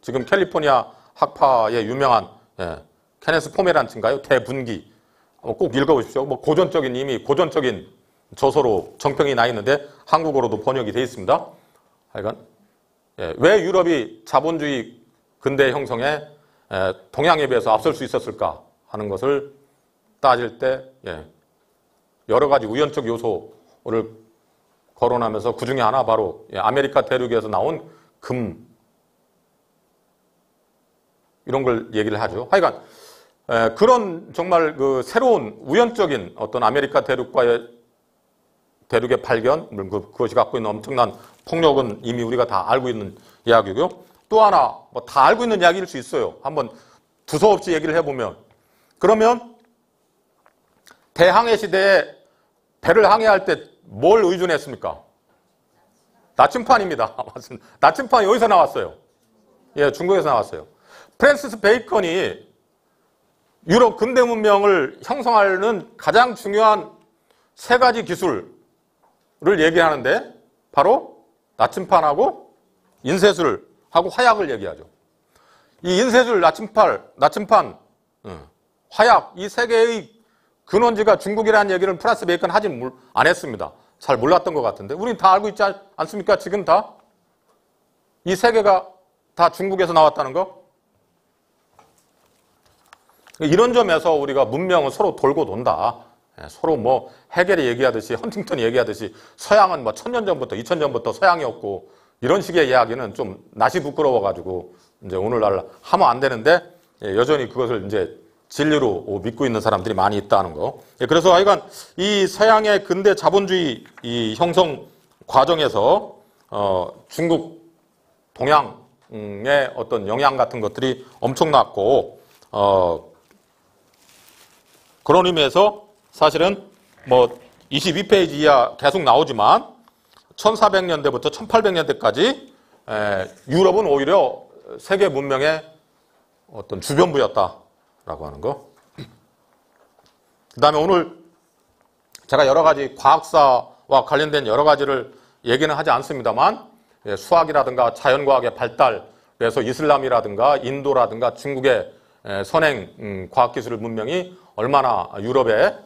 지금 캘리포니아 학파의 유명한 예, 케네스 포메란츠인가요? 대분기. 어, 꼭 읽어보십시오. 뭐 고전적인 이미 고전적인 저서로 정평이 나 있는데 한국어로도 번역이 돼 있습니다. 하여간 예, 왜 유럽이 자본주의 근대 형성에 예, 동양에 비해서 앞설 수 있었을까 하는 것을 따질 때 예, 여러 가지 우연적 요소 를 거론하면서 그 중에 하나 바로 예, 아메리카 대륙에서 나온 금 이런 걸 얘기를 하죠. 하여간 그런 정말 그 새로운 우연적인 어떤 아메리카 대륙과의 대륙의 발견 그, 그것이 갖고 있는 엄청난 폭력은 이미 우리가 다 알고 있는 이야기고요. 또 하나 뭐 다 알고 있는 이야기일 수 있어요. 한번 두서없이 얘기를 해보면 그러면 대항해 시대에 배를 항해할 때 뭘 의존했습니까? 나침판입니다. (laughs) 맞습니다. 나침판이 어디서 나왔어요? 예, 중국에서 나왔어요. 프랜시스 베이컨이 유럽 근대 문명을 형성하는 가장 중요한 세 가지 기술을 얘기하는데 바로 나침판하고 인쇄술하고 화약을 얘기하죠. 이 인쇄술, 나침판, 나침판, 화약 이 세 개의 근원지가 중국이라는 얘기를 프랑스 베이컨 하진 안 했습니다. 잘 몰랐던 것 같은데 우린 다 알고 있지 않습니까? 지금 다? 이 세 개가 다 중국에서 나왔다는 거? 이런 점에서 우리가 문명은 서로 돌고 돈다. 예, 서로 뭐 해겔이 얘기하듯이 헌팅턴이 얘기하듯이 서양은 뭐 천년 전부터 이천 전부터 서양이었고 이런 식의 이야기는 좀 낯이 부끄러워가지고 이제 오늘날 하면 안 되는데 예, 여전히 그것을 이제 진리로 믿고 있는 사람들이 많이 있다는 거. 예, 그래서 하여간 이 서양의 근대 자본주의 이 형성 과정에서 어 중국 동양의 어떤 영향 같은 것들이 엄청났고 어 그런 의미에서 사실은 뭐 22페이지 이하 계속 나오지만 1400년대부터 1800년대까지 유럽은 오히려 세계 문명의 어떤 주변부였다 라고 하는 거. 그 다음에 오늘 제가 여러 가지 과학사와 관련된 여러 가지를 얘기는 하지 않습니다만 예, 수학이라든가 자연과학의 발달, 그래서 이슬람이라든가 인도라든가 중국의 선행 음, 과학기술 문명이 얼마나 유럽에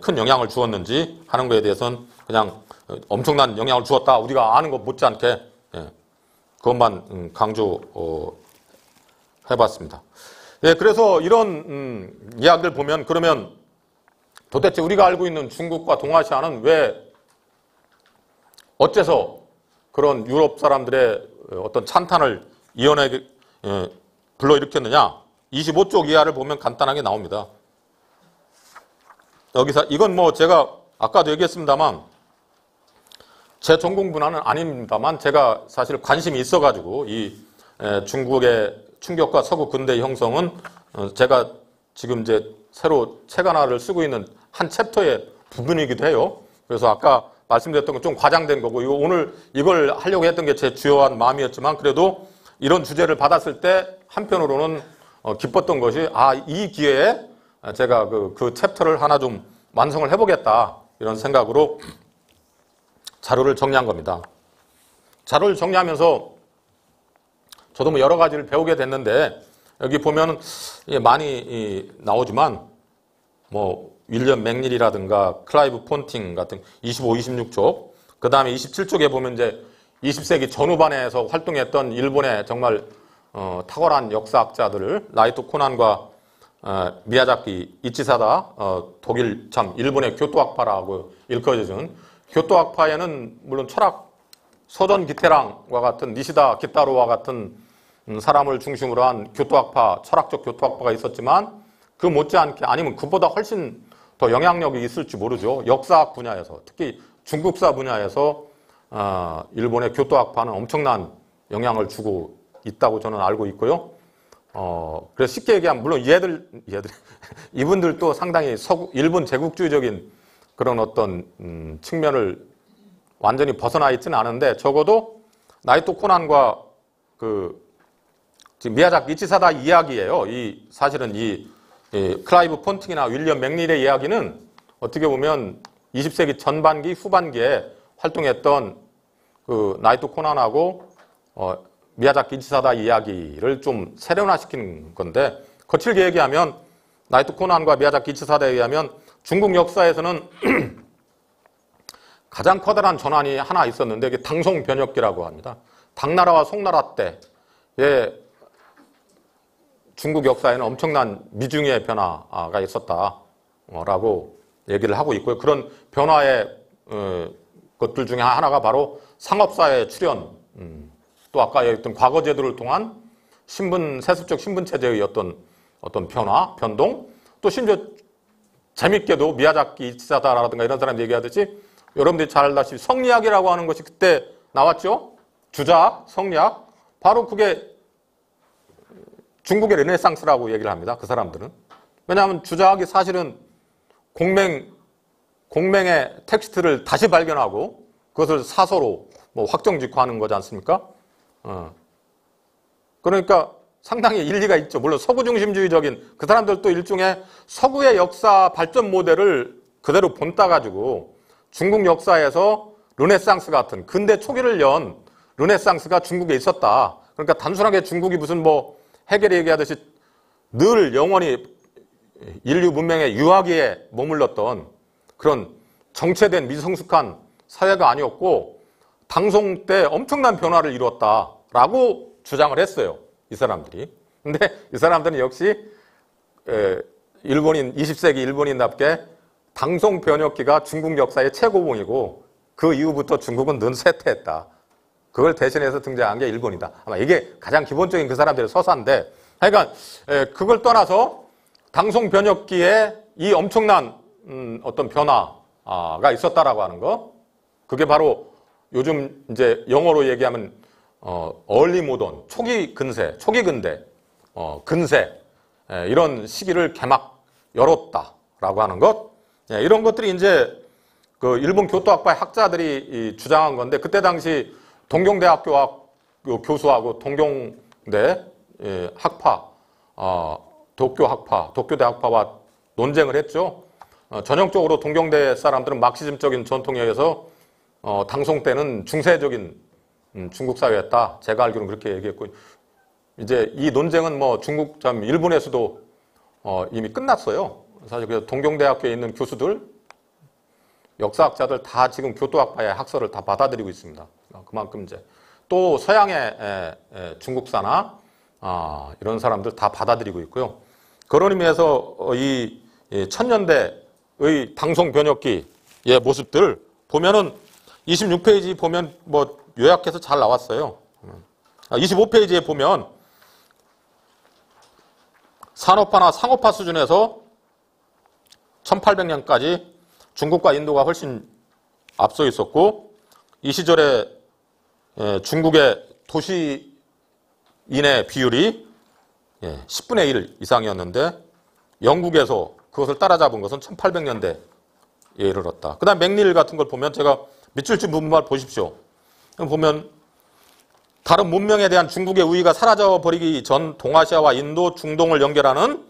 큰 영향을 주었는지 하는 것에 대해서는 그냥 엄청난 영향을 주었다. 우리가 아는 것 못지않게 그것만 음, 강조 어, 해봤습니다. 예, 그래서 이런 음, 이야기를 보면 그러면 도대체 우리가 알고 있는 중국과 동아시아는 왜 어째서 그런 유럽 사람들의 어떤 찬탄을 이어내게 예, 불러일으켰느냐 25쪽 이하를 보면 간단하게 나옵니다. 여기서 이건 뭐 제가 아까도 얘기했습니다만 제 전공 분야는 아닙니다만 제가 사실 관심이 있어가지고 이 중국의 충격과 서구 근대 형성은 어, 제가 지금 이제 새로 책 하나를 쓰고 있는 한 챕터의 부분이기도 해요. 그래서 아까 말씀드렸던 건 좀 과장된 거고 이거 오늘 이걸 하려고 했던 게 제 주요한 마음이었지만 그래도 이런 주제를 받았을 때 한편으로는 어, 기뻤던 것이 아 이 기회에 제가 그, 그 챕터를 하나 좀 완성을 해보겠다 이런 생각으로 자료를 정리한 겁니다. 자료를 정리하면서 저도 뭐 여러 가지를 배우게 됐는데 여기 보면 많이 나오지만 뭐 윌리엄 맥닐이라든가 클라이브 폰팅 같은 25, 26쪽 그 다음에 27쪽에 보면 이제 20세기 전후반에서 활동했던 일본의 정말 어, 탁월한 역사학자들을 나이토 코난과 어, 미야자키 이치사다 어, 독일 참 일본의 교토학파라고 일컬어진 교토학파에는 물론 철학 서전 기테랑과 같은 니시다 기타로와 같은 음, 사람을 중심으로 한 교토학파 철학적 교토학파가 있었지만 그 못지않게 아니면 그보다 훨씬 더 영향력이 있을지 모르죠 역사학 분야에서 특히 중국사 분야에서 어, 일본의 교토학파는 엄청난 영향을 주고 있다고 저는 알고 있고요. 어, 그래서 쉽게 얘기하면, 물론 얘들, 얘들, (laughs) 이분들도 상당히 서구, 일본 제국주의적인 그런 어떤, 음, 측면을 완전히 벗어나 있지는 않은데 적어도 나이토 코난과 그, 지금 미야자키 이치사다 이야기예요. 이, 사실은 이, 이 클라이브 폰팅이나 윌리엄 맥닐의 이야기는 어떻게 보면 20세기 전반기, 후반기에 활동했던 그 나이토 코난하고 어, 미야자키 이치사다 이야기를 좀 세련화시키는 건데 거칠게 얘기하면 나이토 코난과 미야자키 이치사다에 의하면 중국 역사에서는 (clears throat) 가장 커다란 전환이 하나 있었는데 이게 당송 변혁기라고 합니다. 당나라와 송나라 때에 중국 역사에는 엄청난 미중의 변화가 있었다라고 얘기를 하고 있고요. 그런 변화의 어, 것들 중에 하나가 바로 상업사회 출현 음, 또 아까 얘기했던 과거 제도를 통한 신분, 세습적 신분 체제의 어떤, 어떤 변화, 변동, 또 심지어 재밌게도 미야자키 이치사다라든가 이런 사람이 얘기하듯이 여러분들이 잘 알다시피 성리학이라고 하는 것이 그때 나왔죠? 주자학, 성리학. 바로 그게 중국의 르네상스라고 얘기를 합니다. 그 사람들은. 왜냐하면 주자가 사실은 공맹, 공맹의 텍스트를 다시 발견하고 그것을 사서로 뭐 확정짓고하는 거지 않습니까? 어. 그러니까 상당히 일리가 있죠. 물론 서구 중심주의적인 그 사람들도 일종의 서구의 역사 발전 모델을 그대로 본따 가지고 중국 역사에서 르네상스 같은 근대 초기를 연 르네상스가 중국에 있었다. 그러니까 단순하게 중국이 무슨 뭐 해결이 얘기하듯이 늘 영원히 인류 문명의 유아기에 머물렀던 그런 정체된 미성숙한 사회가 아니었고 당송 때 엄청난 변화를 이루었다라고 주장을 했어요. 이 사람들이. 근데 이 사람들은 역시 일본인 20세기 일본인답게 당송 변혁기가 중국 역사의 최고봉이고 그 이후부터 중국은 는 쇠퇴했다. 그걸 대신해서 등장한 게 일본이다. 아마 이게 가장 기본적인 그 사람들의 서사인데 하여간 그걸 떠나서 당송 변혁기에 이 엄청난 음, 어떤 변화가 있었다라고 하는 거 그게 바로 요즘 이제 영어로 얘기하면 어, 얼리 모던, 초기 근세, 초기 근대, 어, 근세 예, 이런 시기를 개막 열었다라고 하는 것 예, 이런 것들이 이제 그 일본 교토학파의 학자들이 주장한 건데 그때 당시 동경대학교 교수하고 동경대 예, 학파, 어, 도쿄 학파, 도쿄대 학파와 논쟁을 했죠. 어, 전형적으로 동경대 사람들은 막시즘적인 전통에 의해서 어, 당송 때는 중세적인 음, 중국 사회였다. 제가 알기로는 그렇게 얘기했고 이제 이 논쟁은 뭐 중국 참 일본에서도 어, 이미 끝났어요. 사실 그 동경대학교에 있는 교수들, 역사학자들 다 지금 교토학파의 학설을 다 받아들이고 있습니다. 어, 그만큼 이제 또 서양의 중국사나 아, 이런 사람들 다 받아들이고 있고요. 그런 의미에서 어, 이, 이 천년대의 방송 변혁기의 모습들 보면은 26페이지 보면 뭐 요약해서 잘 나왔어요. 25페이지에 아, 보면 산업화나 상업화 수준에서 1800년까지 중국과 인도가 훨씬 앞서 있었고 이 시절에 예, 중국의 도시인의 비율이 10분의 예, 1 이상이었는데 영국에서 그것을 따라잡은 것은 1800년대에 이르렀다. 그 다음 맥릴 같은 걸 보면 제가 밑줄 친 부분만 보십시오. 보면 다른 문명에 대한 중국의 우위가 사라져 버리기 전 동아시아와 인도, 중동을 연결하는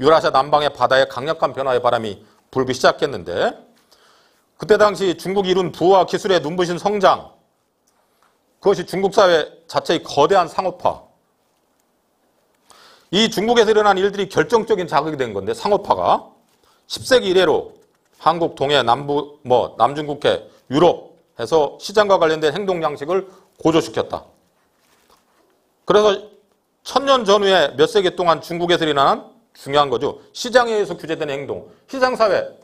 유라시아 남방의 바다에 강력한 변화의 바람이 불기 시작했는데 그때 당시 중국이 이룬 부와 기술의 눈부신 성장 그것이 중국 사회 자체의 거대한 상업화 이 중국에서 일어난 일들이 결정적인 자극이 된 건데 상업화가 10세기 이래로 한국, 동해, 남부, 뭐 남중국해, 유럽 해서 시장과 관련된 행동 양식을 고조시켰다. 그래서 천년 전후에 몇 세기 동안 중국에서 일어난 중요한 거죠. 시장에 의해서 규제된 행동, 시장사회,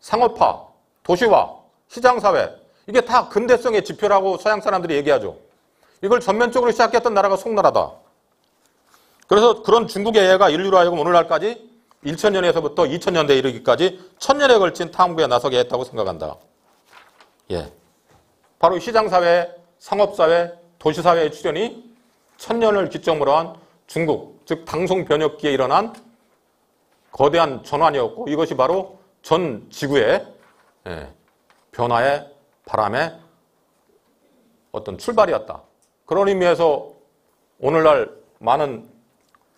상업화, 도시화, 시장사회 이게 다 근대성의 지표라고 서양 사람들이 얘기하죠. 이걸 전면적으로 시작했던 나라가 송나라다. 그래서 그런 중국의 애가 인류로 하여금 오늘날까지 1000년에서부터 2000년대에 이르기까지 천년에 걸친 탐구에 나서게 했다고 생각한다. 예. 바로 시장사회, 상업사회, 도시사회의 출현이 천년을 기점으로 한 중국, 즉 당송 변혁기에 일어난 거대한 전환이었고 이것이 바로 전 지구의 예, 변화의 바람의 어떤 출발이었다. 그런 의미에서 오늘날 많은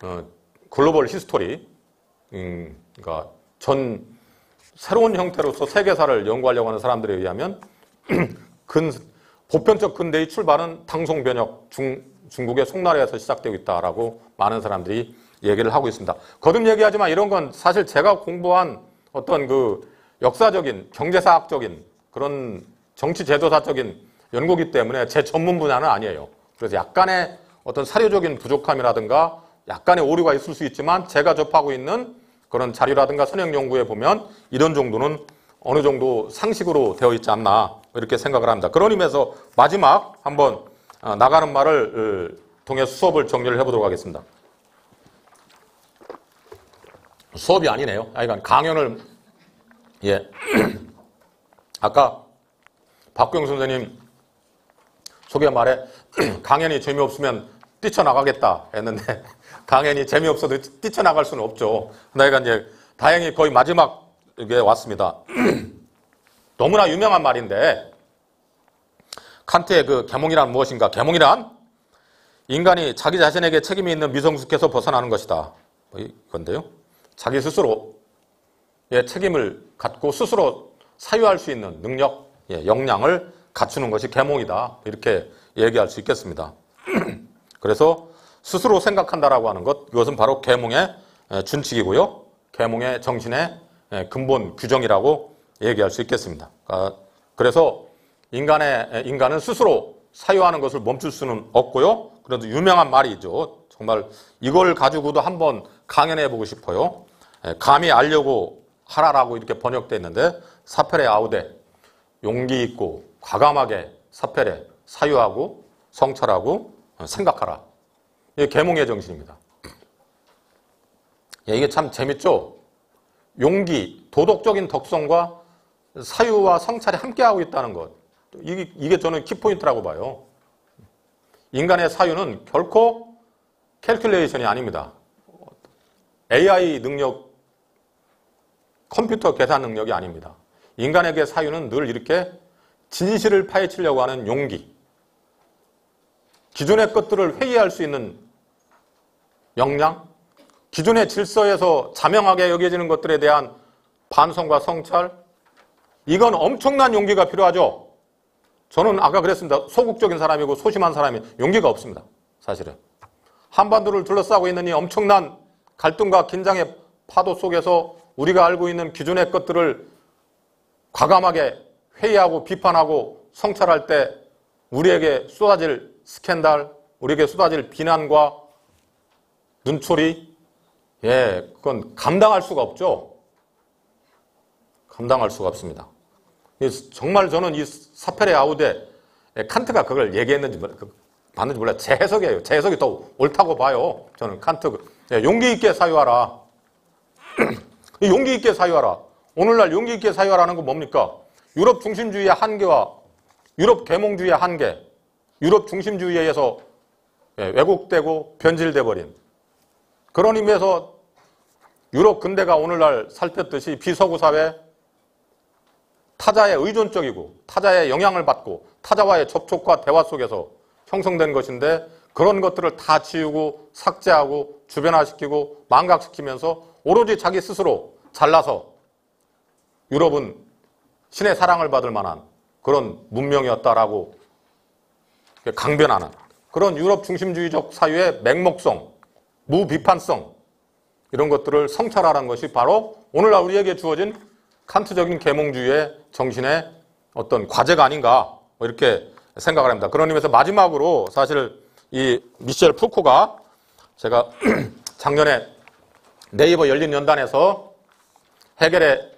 어, global history, 음, 그러니까 전 새로운 형태로서 세계사를 연구하려고 하는 사람들에 의하면 (clears throat) 근, 보편적 근대의 출발은 당송 변혁 중, 중국의 송나라에서 시작되고 있다라고 많은 사람들이 얘기를 하고 있습니다. 거듭 얘기하지만 이런 건 사실 제가 공부한 어떤 그 역사적인 경제사학적인 그런 정치 제도사적인 연구기 때문에 제 전문 분야는 아니에요. 그래서 약간의 어떤 사료적인 부족함이라든가 약간의 오류가 있을 수 있지만 제가 접하고 있는 그런 자료라든가 선행 연구에 보면 이런 정도는 어느 정도 상식으로 되어 있지 않나 이렇게 생각을 합니다. 그런 의미에서 마지막 한번 어, 나가는 말을 어, 통해 수업을 정리를 해보도록 하겠습니다. 수업이 아니네요. 아이간 강연을 예 (clears throat) 아까 박경 선생님 소개 말에 (clears throat) 강연이 재미없으면 뛰쳐나가겠다 했는데 (laughs) 강연이 재미없어도 뛰쳐나갈 수는 없죠. 내가 이제 다행히 거의 마지막에 왔습니다. (clears throat) 너무나 유명한 말인데 칸트의 그 계몽이란 무엇인가? 계몽이란 인간이 자기 자신에게 책임이 있는 미성숙해서 벗어나는 것이다. 뭐 이건데요. 자기 스스로 예, 책임을 갖고 스스로 사유할 수 있는 능력, 예, 역량을 갖추는 것이 계몽이다. 이렇게 얘기할 수 있겠습니다. (clears throat) 그래서 스스로 생각한다라고 하는 것, 이것은 바로 계몽의 예, 준칙이고요. 계몽의 정신의 예, 근본 규정이라고 얘기할 수 있겠습니다. 아, 그래서 인간의 인간은 스스로 사유하는 것을 멈출 수는 없고요. 그래도 유명한 말이죠. 정말 이걸 가지고도 한번 강연해 보고 싶어요. 예, 감히 알려고 하라라고 이렇게 번역되어 있는데 사페레 아우데 용기 있고 과감하게 사페레 사유하고 성찰하고 어, 생각하라. 이게 계몽의 정신입니다. 예, 이게 참 재밌죠? 용기, 도덕적인 덕성과 사유와 성찰이 함께하고 있다는 것. 이게, 이게 저는 키포인트라고 봐요. 인간의 사유는 결코 calculation이 아닙니다. AI 능력, 컴퓨터 계산 능력이 아닙니다. 인간에게 사유는 늘 이렇게 진실을 파헤치려고 하는 용기, 기존의 것들을 회의할 수 있는 역량, 기존의 질서에서 자명하게 여겨지는 것들에 대한 반성과 성찰, 이건 엄청난 용기가 필요하죠. 저는 아까 그랬습니다. 소극적인 사람이고 소심한 사람이 용기가 없습니다. 사실은. 한반도를 둘러싸고 있는 이 엄청난 갈등과 긴장의 파도 속에서 우리가 알고 있는 기존의 것들을 과감하게 회의하고 비판하고 성찰할 때 우리에게 쏟아질 스캔들, 우리에게 쏟아질 비난과 눈초리, 예, 그건 감당할 수가 없죠. 감당할 수가 없습니다. 정말 저는 이 사페레 아우데 칸트가 그걸 얘기했는지 그 봤는지 몰라요. 제 해석이에요. 제 해석이 더 옳다고 봐요. 저는 칸트 예, 용기 있게 사유하라. (clears throat) 용기 있게 사유하라. 오늘날 용기 있게 사유하라는 건 뭡니까? 유럽 중심주의의 한계와 유럽 계몽주의의 한계, 유럽 중심주의에 의해서 예, 왜곡되고 변질돼 버린 그런 의미에서 유럽 근대가 오늘날 살폈듯이 비서구 사회, 타자의 의존적이고 타자의 영향을 받고 타자와의 접촉과 대화 속에서 형성된 것인데 그런 것들을 다 지우고 삭제하고 주변화시키고 망각시키면서 오로지 자기 스스로 잘나서 유럽은 신의 사랑을 받을 만한 그런 문명이었다라고 강변하는 그런 유럽 중심주의적 사유의 맹목성, 무비판성 이런 것들을 성찰하라는 것이 바로 오늘날 우리에게 주어진 칸트적인 계몽주의의 정신의 어떤 과제가 아닌가 뭐 이렇게 생각을 합니다. 그런 의미에서 마지막으로 사실 이 미셸 푸코가 제가 (clears throat) 작년에 네이버 열린 연단에서 해결의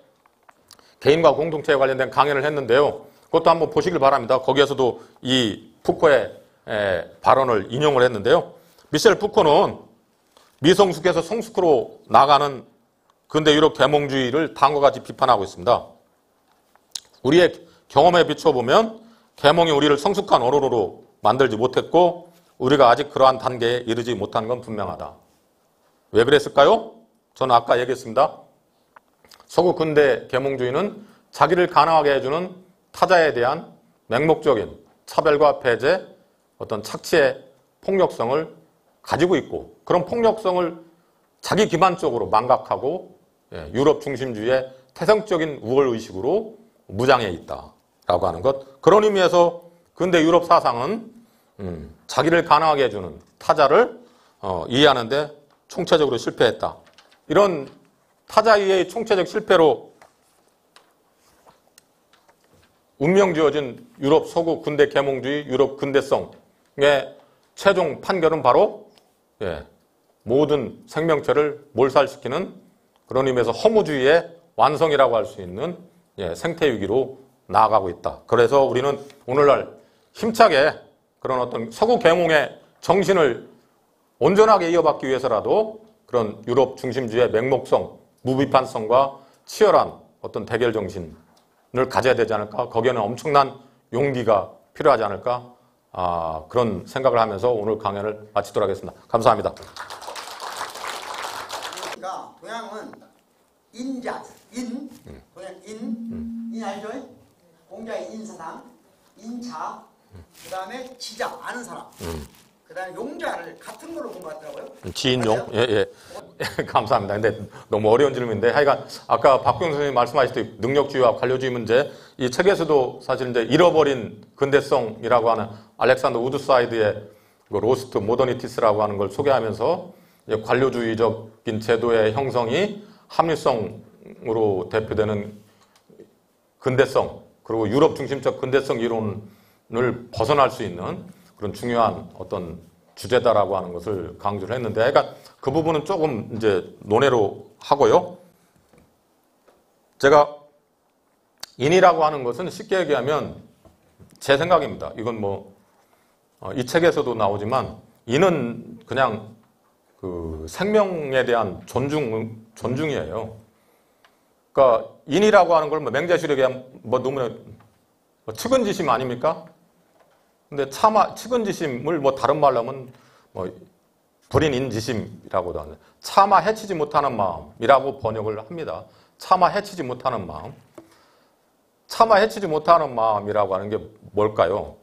개인과 공동체에 관련된 강연을 했는데요. 그것도 한번 보시길 바랍니다. 거기에서도 이 푸코의 발언을 인용을 했는데요. 미셸 푸코는 미성숙해서 성숙으로 나가는 근대 유럽 계몽주의를 다음과 같이 비판하고 있습니다. 우리의 경험에 비춰보면 계몽이 우리를 성숙한 언어로 만들지 못했고 우리가 아직 그러한 단계에 이르지 못한 건 분명하다. 왜 그랬을까요? 저는 아까 얘기했습니다. 서구 근대 계몽주의는 자기를 가능하게 해주는 타자에 대한 맹목적인 차별과 배제, 어떤 착취의 폭력성을 가지고 있고 그런 폭력성을 자기 기반적으로 망각하고 예, 유럽 중심주의의 태생적인 우월의식으로 무장해 있다라고 하는 것. 그런 의미에서 근대 유럽 사상은 음, 자기를 가능하게 해주는 타자를 어, 이해하는데 총체적으로 실패했다. 이런 타자 이해의 총체적 실패로 운명 지어진 유럽 서구 근대 계몽주의, 유럽 근대성의 최종 판결은 바로 예, 모든 생명체를 몰살시키는 그런 의미에서 허무주의의 완성이라고 할 수 있는 예, 생태위기로 나아가고 있다. 그래서 우리는 오늘날 힘차게 그런 어떤 서구 계몽의 정신을 온전하게 이어받기 위해서라도 그런 유럽 중심주의 맹목성, 무비판성과 치열한 어떤 대결 정신을 가져야 되지 않을까? 거기에는 엄청난 용기가 필요하지 않을까? 아, 그런 생각을 하면서 오늘 강연을 마치도록 하겠습니다. 감사합니다. 그러니까 동양은 인자, 인, 동양 인, 인 알죠? 공자의 인사상, 인자, 그 다음에 지자, 아는 사람, 그 다음에 용자를 같은 걸로 본것 같더라고요. 지인용? 예, 예. (laughs) 감사합니다. 근데 너무 어려운 질문인데, 하여간, 아까 박병 선생님 말씀하셨듯이 능력주의와 관료주의 문제, 이 책에서도 사실 이제 잃어버린 근대성이라고 하는 알렉산더 우드사이드의 그 Lost Modernities라고 하는 걸 소개하면서 관료주의적인 제도의 형성이 합리성으로 대표되는 근대성, 그리고 유럽 중심적 근대성 이론을 벗어날 수 있는 그런 중요한 어떤 주제다라고 하는 것을 강조를 했는데, 그러니까 그 부분은 조금 이제 논외로 하고요. 제가 인이라고 하는 것은 쉽게 얘기하면 제 생각입니다. 이건 뭐, 어, 이 책에서도 나오지만, 인은 그냥 그 생명에 대한 존중, 존중이에요. 그러니까 인이라고 하는 걸 뭐 맹자실에게 뭐 너무 뭐 측은지심 아닙니까? 근데 차마 측은지심을 뭐 다른 말로 하면 뭐 불인인지심이라고도 하는데 차마 해치지 못하는 마음이라고 번역을 합니다. 차마 해치지 못하는 마음. 차마 해치지 못하는 마음이라고 하는 게 뭘까요?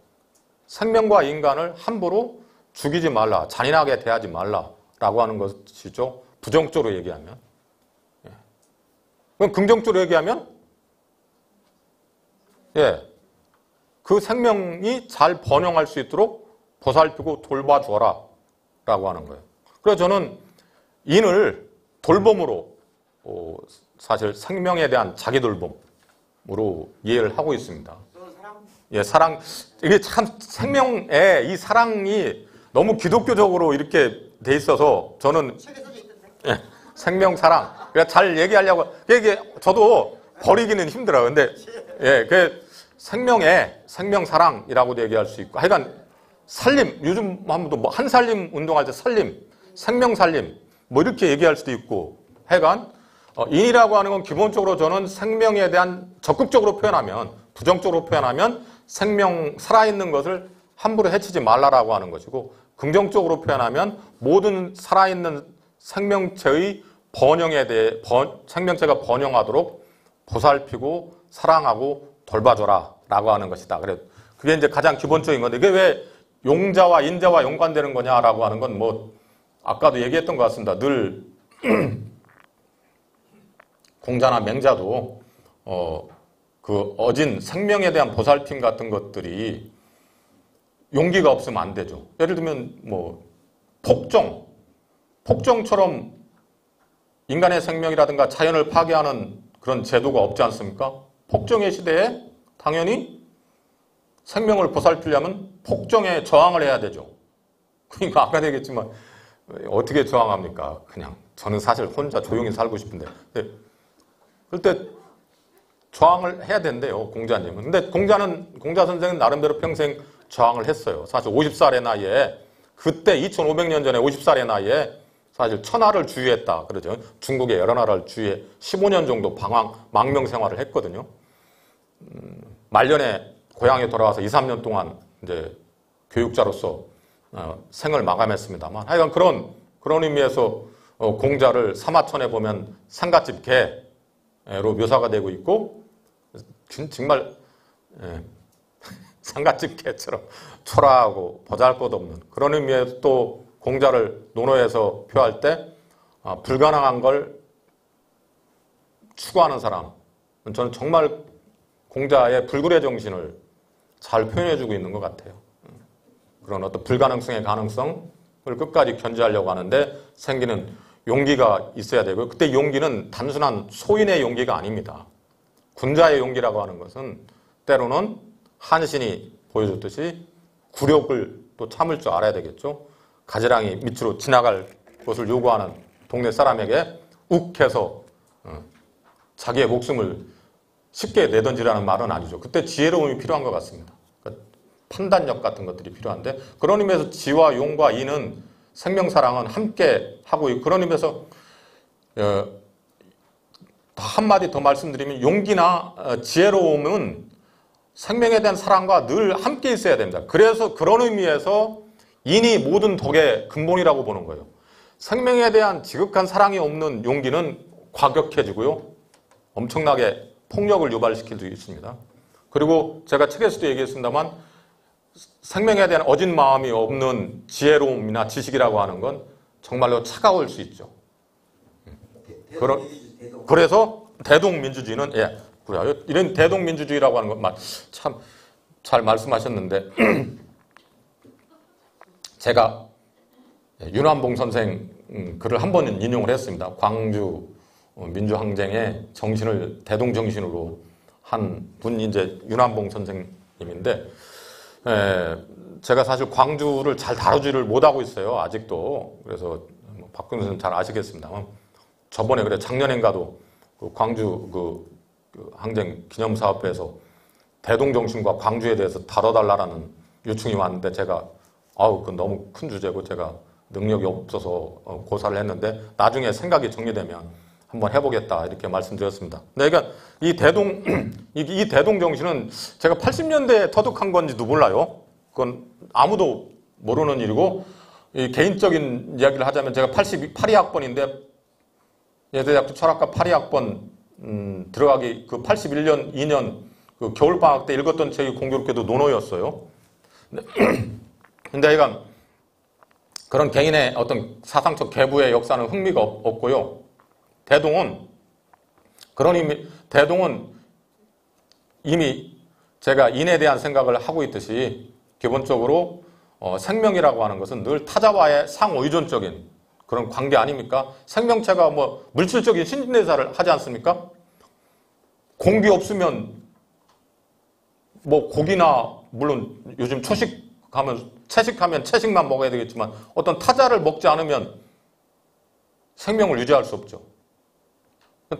생명과 인간을 함부로 죽이지 말라, 잔인하게 대하지 말라라고 하는 것이죠. 부정적으로 얘기하면. 예. 그럼 긍정적으로 얘기하면 예. 그 생명이 잘 번영할 수 있도록 보살피고 돌봐줘라 라고 하는 거예요. 그래서 저는 인을 돌봄으로 어, 사실 생명에 대한 자기 돌봄으로 이해를 하고 있습니다. 예, 사랑 이게 참 생명에 이 사랑이 너무 기독교적으로 이렇게 돼 있어서 저는. 예, 생명 사랑. 그러니까 잘 얘기하려고 이게 저도 버리기는 힘들어요. 근데 예, 그 생명의 생명 사랑이라고도 얘기할 수 있고 하여간 살림 요즘 한번도 뭐 한 살림 운동할 때 살림, 생명 살림 뭐 이렇게 얘기할 수도 있고 하여간 어, 인이라고 하는 건 기본적으로 저는 생명에 대한 적극적으로 표현하면 부정적으로 표현하면 생명 살아있는 것을 함부로 해치지 말라라고 하는 것이고 긍정적으로 표현하면 모든 살아있는 생명체의 번영에 대해 번- 생명체가 번영하도록 보살피고 사랑하고 돌봐줘라 라고 하는 것이다. 그래 그게 이제 가장 기본적인 건데 이게 왜 용자와 인자와 연관되는 거냐라고 하는 건 뭐 아까도 얘기했던 것 같습니다. 늘 (clears throat) 공자나 맹자도 어, 그 어진 생명에 대한 보살핌 같은 것들이 용기가 없으면 안 되죠. 예를 들면 뭐 폭정, 폭정처럼 인간의 생명이라든가 자연을 파괴하는 그런 제도가 없지 않습니까? 폭정의 시대에 당연히 생명을 보살피려면 폭정에 저항을 해야 되죠. 그러니까 아까 얘기했지만 어떻게 저항합니까? 그냥 저는 사실 혼자 조용히 살고 싶은데 근데 그때 저항을 해야 된대요 공자님은. 근데 공자는 공자 선생은 나름대로 평생 저항을 했어요. 사실 50살의 나이에 그때 2,500년 전에 50살의 나이에 사실 천하를 주유했다 그러죠. 중국의 여러 나라를 주유해 15년 정도 방황 망명 생활을 했거든요. 음, 말년에 고향에 돌아와서 2, 3년 동안 이제 교육자로서 어, 생을 마감했습니다만 하여간 그런 그런 의미에서 어, 공자를 사마천에 보면 상갓집 개로 묘사가 되고 있고 진- 정말 예, (laughs) 상갓집 개처럼 초라하고 보잘것없는 그런 의미에서 또 공자를 논어에서 표할 때 아, 불가능한 걸 추구하는 사람 저는 정말 공자의 불굴의 정신을 잘 표현해주고 있는 것 같아요. 그런 어떤 불가능성의 가능성을 끝까지 견제하려고 하는데 생기는 용기가 있어야 되고요. 그때 용기는 단순한 소인의 용기가 아닙니다. 군자의 용기라고 하는 것은 때로는 한신이 보여줬듯이 굴욕을 또 참을 줄 알아야 되겠죠. 가지랑이 밑으로 지나갈 것을 요구하는 동네 사람에게 욱해서 어, 자기의 목숨을 쉽게 내던지라는 말은 아니죠. 그때 지혜로움이 필요한 것 같습니다. 그러니까 판단력 같은 것들이 필요한데 그런 의미에서 지와 용과 이는 생명사랑은 함께 하고 있고 그런 의미에서 어, 한마디 더 말씀드리면 용기나 어, 지혜로움은 생명에 대한 사랑과 늘 함께 있어야 됩니다. 그래서 그런 의미에서 인이 모든 덕의 근본이라고 보는 거예요. 생명에 대한 지극한 사랑이 없는 용기는 과격해지고요. 엄청나게 폭력을 유발시킬 수 있습니다. 그리고 제가 책에서도 얘기했습니다만 생명에 대한 어진 마음이 없는 지혜로움이나 지식이라고 하는 건 정말로 차가울 수 있죠. 그런-. 그래서 대동민주주의는 예, 그래요. 이런 대동민주주의라고 하는 것만 참 잘 말씀하셨는데 (clears throat) 제가 윤환봉 선생 음, 글을 한 번은 인용을 했습니다. 광주 어, 민주항쟁의 정신을 대동정신으로 한 분이 이제 윤환봉 선생님인데 에, 제가 사실 광주를 잘 다루지를 못하고 있어요. 아직도. 그래서 뭐 박근혜 선생님 잘 아시겠습니다만 저번에 그래 작년엔가도 그 광주 그, 그 항쟁 기념사업회에서 대동정신과 광주에 대해서 다뤄달라라는 요청이 왔는데 제가 아우 그 너무 큰 주제고 제가 능력이 없어서 어, 고사를 했는데 나중에 생각이 정리되면 한번 해보겠다 이렇게 말씀드렸습니다. 근데 그러니까 이 대동 (clears throat) 이, 이 대동 정신은 제가 80년대에 터득한 건지도 몰라요. 그건 아무도 모르는 일이고 이 개인적인 이야기를 하자면 제가 82 학번인데 예대대학교 철학과 82학번 음, 들어가기 그 81년 2년 그 겨울 방학 때 읽었던 책이 공교롭게도 논어였어요. 근데, (clears throat) 이건 그런 개인의 어떤 사상적 계부의 역사는 흥미가 없, 없고요. 대동은 그런 의미 대동은 이미 제가 인에 대한 생각을 하고 있듯이 기본적으로 어, 생명이라고 하는 것은 늘 타자와의 상호의존적인 그런 관계 아닙니까? 생명체가 뭐 물질적인 신진대사를 하지 않습니까? 공기 없으면 뭐 고기나 물론 요즘 초식 하면 채식하면 채식만 먹어야 되겠지만 어떤 타자를 먹지 않으면 생명을 유지할 수 없죠.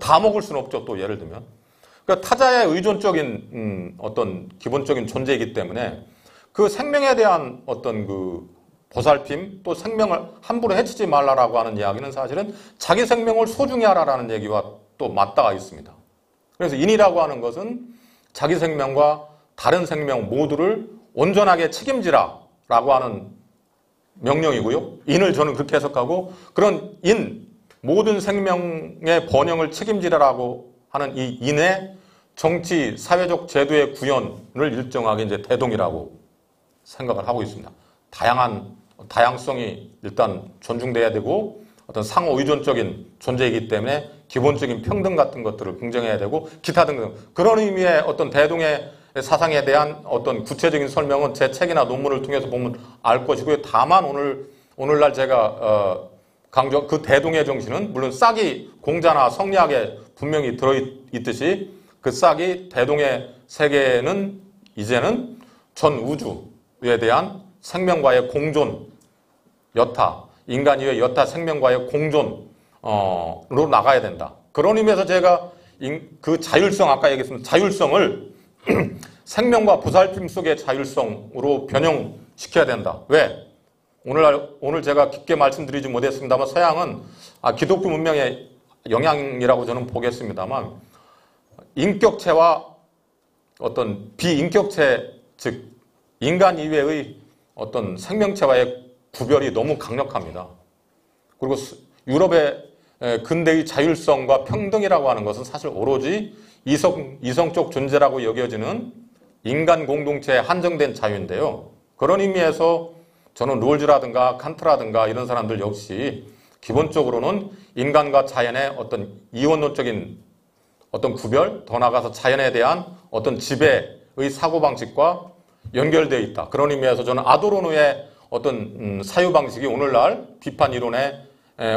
다 먹을 수는 없죠. 또 예를 들면 그러니까 타자의 의존적인 음, 어떤 기본적인 존재이기 때문에 그 생명에 대한 어떤 그 보살핌 또 생명을 함부로 해치지 말라라고 하는 이야기는 사실은 자기 생명을 소중히 하라라는 얘기와 또 맞닿아 있습니다. 그래서 인이라고 하는 것은 자기 생명과 다른 생명 모두를 온전하게 책임지라라고 하는 명령이고요. 인을 저는 그렇게 해석하고 그런 인 모든 생명의 번영을 책임지라라고 하는 이 인의 정치 사회적 제도의 구현을 일정하게 이제 대동이라고 생각을 하고 있습니다. 다양한 다양성이 일단 존중돼야 되고 어떤 상호 의존적인 존재이기 때문에 기본적인 평등 같은 것들을 긍정해야 되고 기타 등등 그런 의미의 어떤 대동의 사상에 대한 어떤 구체적인 설명은 제 책이나 논문을 통해서 보면 알 것이고요. 다만 오늘 오늘날 제가 어, 강조 그 대동의 정신은 물론 싹이 공자나 성리학에 분명히 들어 있듯이 그 싹이 대동의 세계는 이제는 전 우주에 대한 생명과의 공존 여타 인간 이외 여타 생명과의 공존으로 나가야 된다. 그런 의미에서 제가 그 자율성 아까 얘기했습니다. 자율성을 (clears throat) 생명과 보살핌 속의 자율성으로 변형시켜야 된다. 왜? 오늘 오늘 제가 깊게 말씀드리지 못했습니다만 서양은 아, 기독교 문명의 영향이라고 저는 보겠습니다만 인격체와 어떤 비인격체 즉 인간 이외의 어떤 생명체와의 구별이 너무 강력합니다. 그리고 유럽의 근대의 자율성과 평등이라고 하는 것은 사실 오로지 이성, 이성적 존재라고 여겨지는 인간 공동체에 한정된 자유인데요. 그런 의미에서 저는 롤즈라든가 칸트라든가 이런 사람들 역시 기본적으로는 인간과 자연의 어떤 이원론적인 어떤 구별, 더 나아가서 자연에 대한 어떤 지배의 사고방식과 연결되어 있다. 그런 의미에서 저는 아도로노의 어떤 음, 사유방식이 오늘날 비판 이론의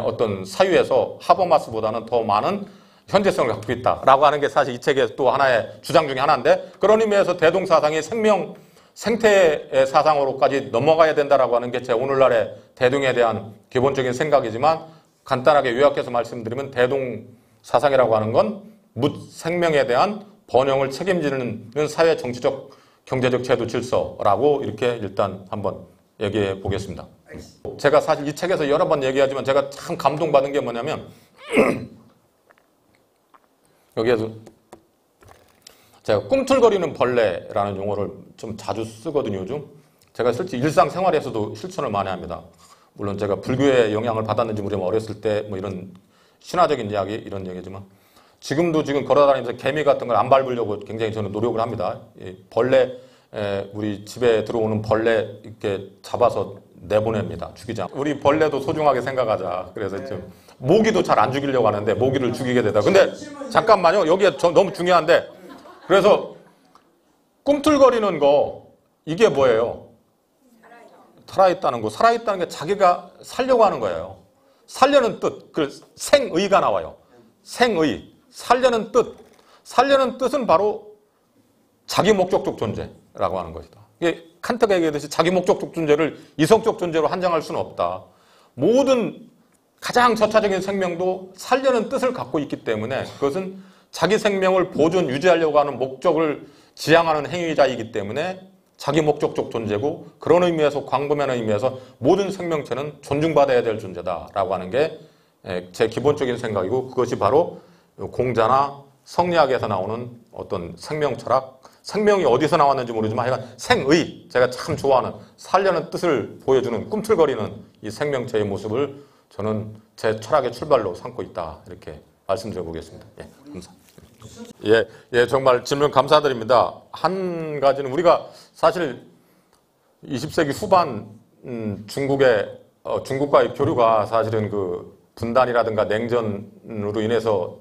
어떤 사유에서 하버마스보다는 더 많은 현재성을 갖고 있다라고 하는 게 사실 이 책의 또 하나의 주장 중에 하나인데 그런 의미에서 대동사상이 생명 생태의 사상으로까지 넘어가야 된다라고 하는 게 제 오늘날의 대동에 대한 기본적인 생각이지만 간단하게 요약해서 말씀드리면 대동 사상이라고 하는 건묻 생명에 대한 번영을 책임지는 사회 정치적 경제적 제도 질서라고 이렇게 일단 한번 얘기해 보겠습니다. 제가 사실 이 책에서 여러 번 얘기하지만 제가 참 감동받은 게 뭐냐면 (clears throat) 여기에서 제가 꿈틀거리는 벌레라는 용어를 좀 자주 쓰거든요, 요즘. 제가 실제 일상생활에서도 실천을 많이 합니다. 물론 제가 불교의 영향을 받았는지 모르지만 어렸을 때 뭐 이런 신화적인 이야기, 이런 얘기지만 지금도 지금 걸어다니면서 개미 같은 걸 안 밟으려고 굉장히 저는 노력을 합니다. 이 벌레 에, 우리 집에 들어오는 벌레 이렇게 잡아서 내보냅니다. 않고. 우리 벌레도 소중하게 생각하자. 그래서 좀 모기도 잘 안 죽이려고 하는데 모기를 죽이게 되다. 근데 잠깐만요. 여기에 저- 너무 중요한데 그래서 꿈틀거리는 거 이게 뭐예요? 살아있다는 거. 살아있다는 게 자기가 살려고 하는 거예요. 살려는 뜻. 그 생의가 나와요. 생의. 살려는 뜻. 살려는 뜻은 바로 자기 목적적 존재라고 하는 것이다. 이게 칸트가 얘기했듯이 자기 목적적 존재를 이성적 존재로 한정할 수는 없다. 모든 가장 저차적인 생명도 살려는 뜻을 갖고 있기 때문에 그것은 자기 생명을 보존 유지하려고 하는 목적을 지향하는 행위자이기 때문에 자기 목적적 존재고 그런 의미에서 광범위한 의미에서 모든 생명체는 존중받아야 될 존재다라고 하는 게 제 기본적인 생각이고 그것이 바로 공자나 성리학에서 나오는 어떤 생명 철학 생명이 어디서 나왔는지 모르지만 하여간 생의 제가 참 좋아하는 살려는 뜻을 보여주는 꿈틀거리는 이 생명체의 모습을 저는 제 철학의 출발로 삼고 있다 이렇게 말씀드려 보겠습니다. 예, 감사. 예, 예, 정말 질문 감사드립니다. 한 가지는 우리가 사실 20세기 후반 음, 중국의 어, 중국과의 교류가 사실은 그 분단이라든가 냉전으로 인해서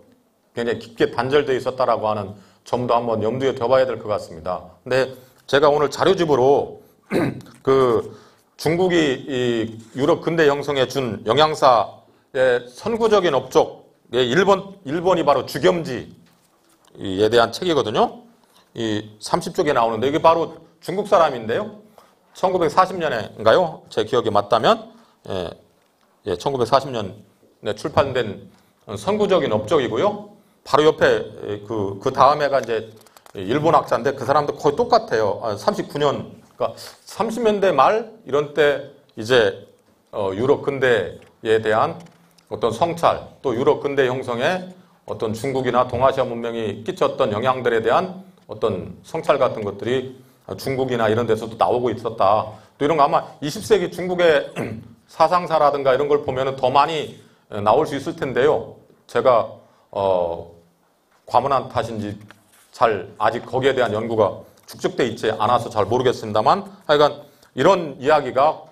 굉장히 깊게 단절되어 있었다라고 하는 점도 한번 염두에 둬봐야 될 것 같습니다. 근데 제가 오늘 자료집으로 (clears throat) 그 중국이 이 유럽 근대 형성에 준 영양사의 선구적인 업적, 예, 일본 일본이 바로 주겸지 에 대한 책이거든요. 이 30쪽에 나오는데 이게 바로 중국 사람인데요. 1940년에인가요? 제 기억이 맞다면 예, 예, 1940년에 출판된 선구적인 업적이고요. 바로 옆에 그, 그 다음에가 이제 일본 학자인데 그 사람도 거의 똑같아요. 39년, 그러니까 30년대 말 이런 때 이제 어, 유럽 근대에 대한 어떤 성찰 또 유럽 근대 형성에 어떤 중국이나 동아시아 문명이 끼쳤던 영향들에 대한 어떤 성찰 같은 것들이 중국이나 이런 데서도 나오고 있었다. 또 이런 거 아마 20세기 중국의 (clears throat) 사상사라든가 이런 걸 보면 더 많이 나올 수 있을 텐데요. 제가 어, 과문한 탓인지 잘 아직 거기에 대한 연구가 축적돼 있지 않아서 잘 모르겠습니다만 하여간 이런 이야기가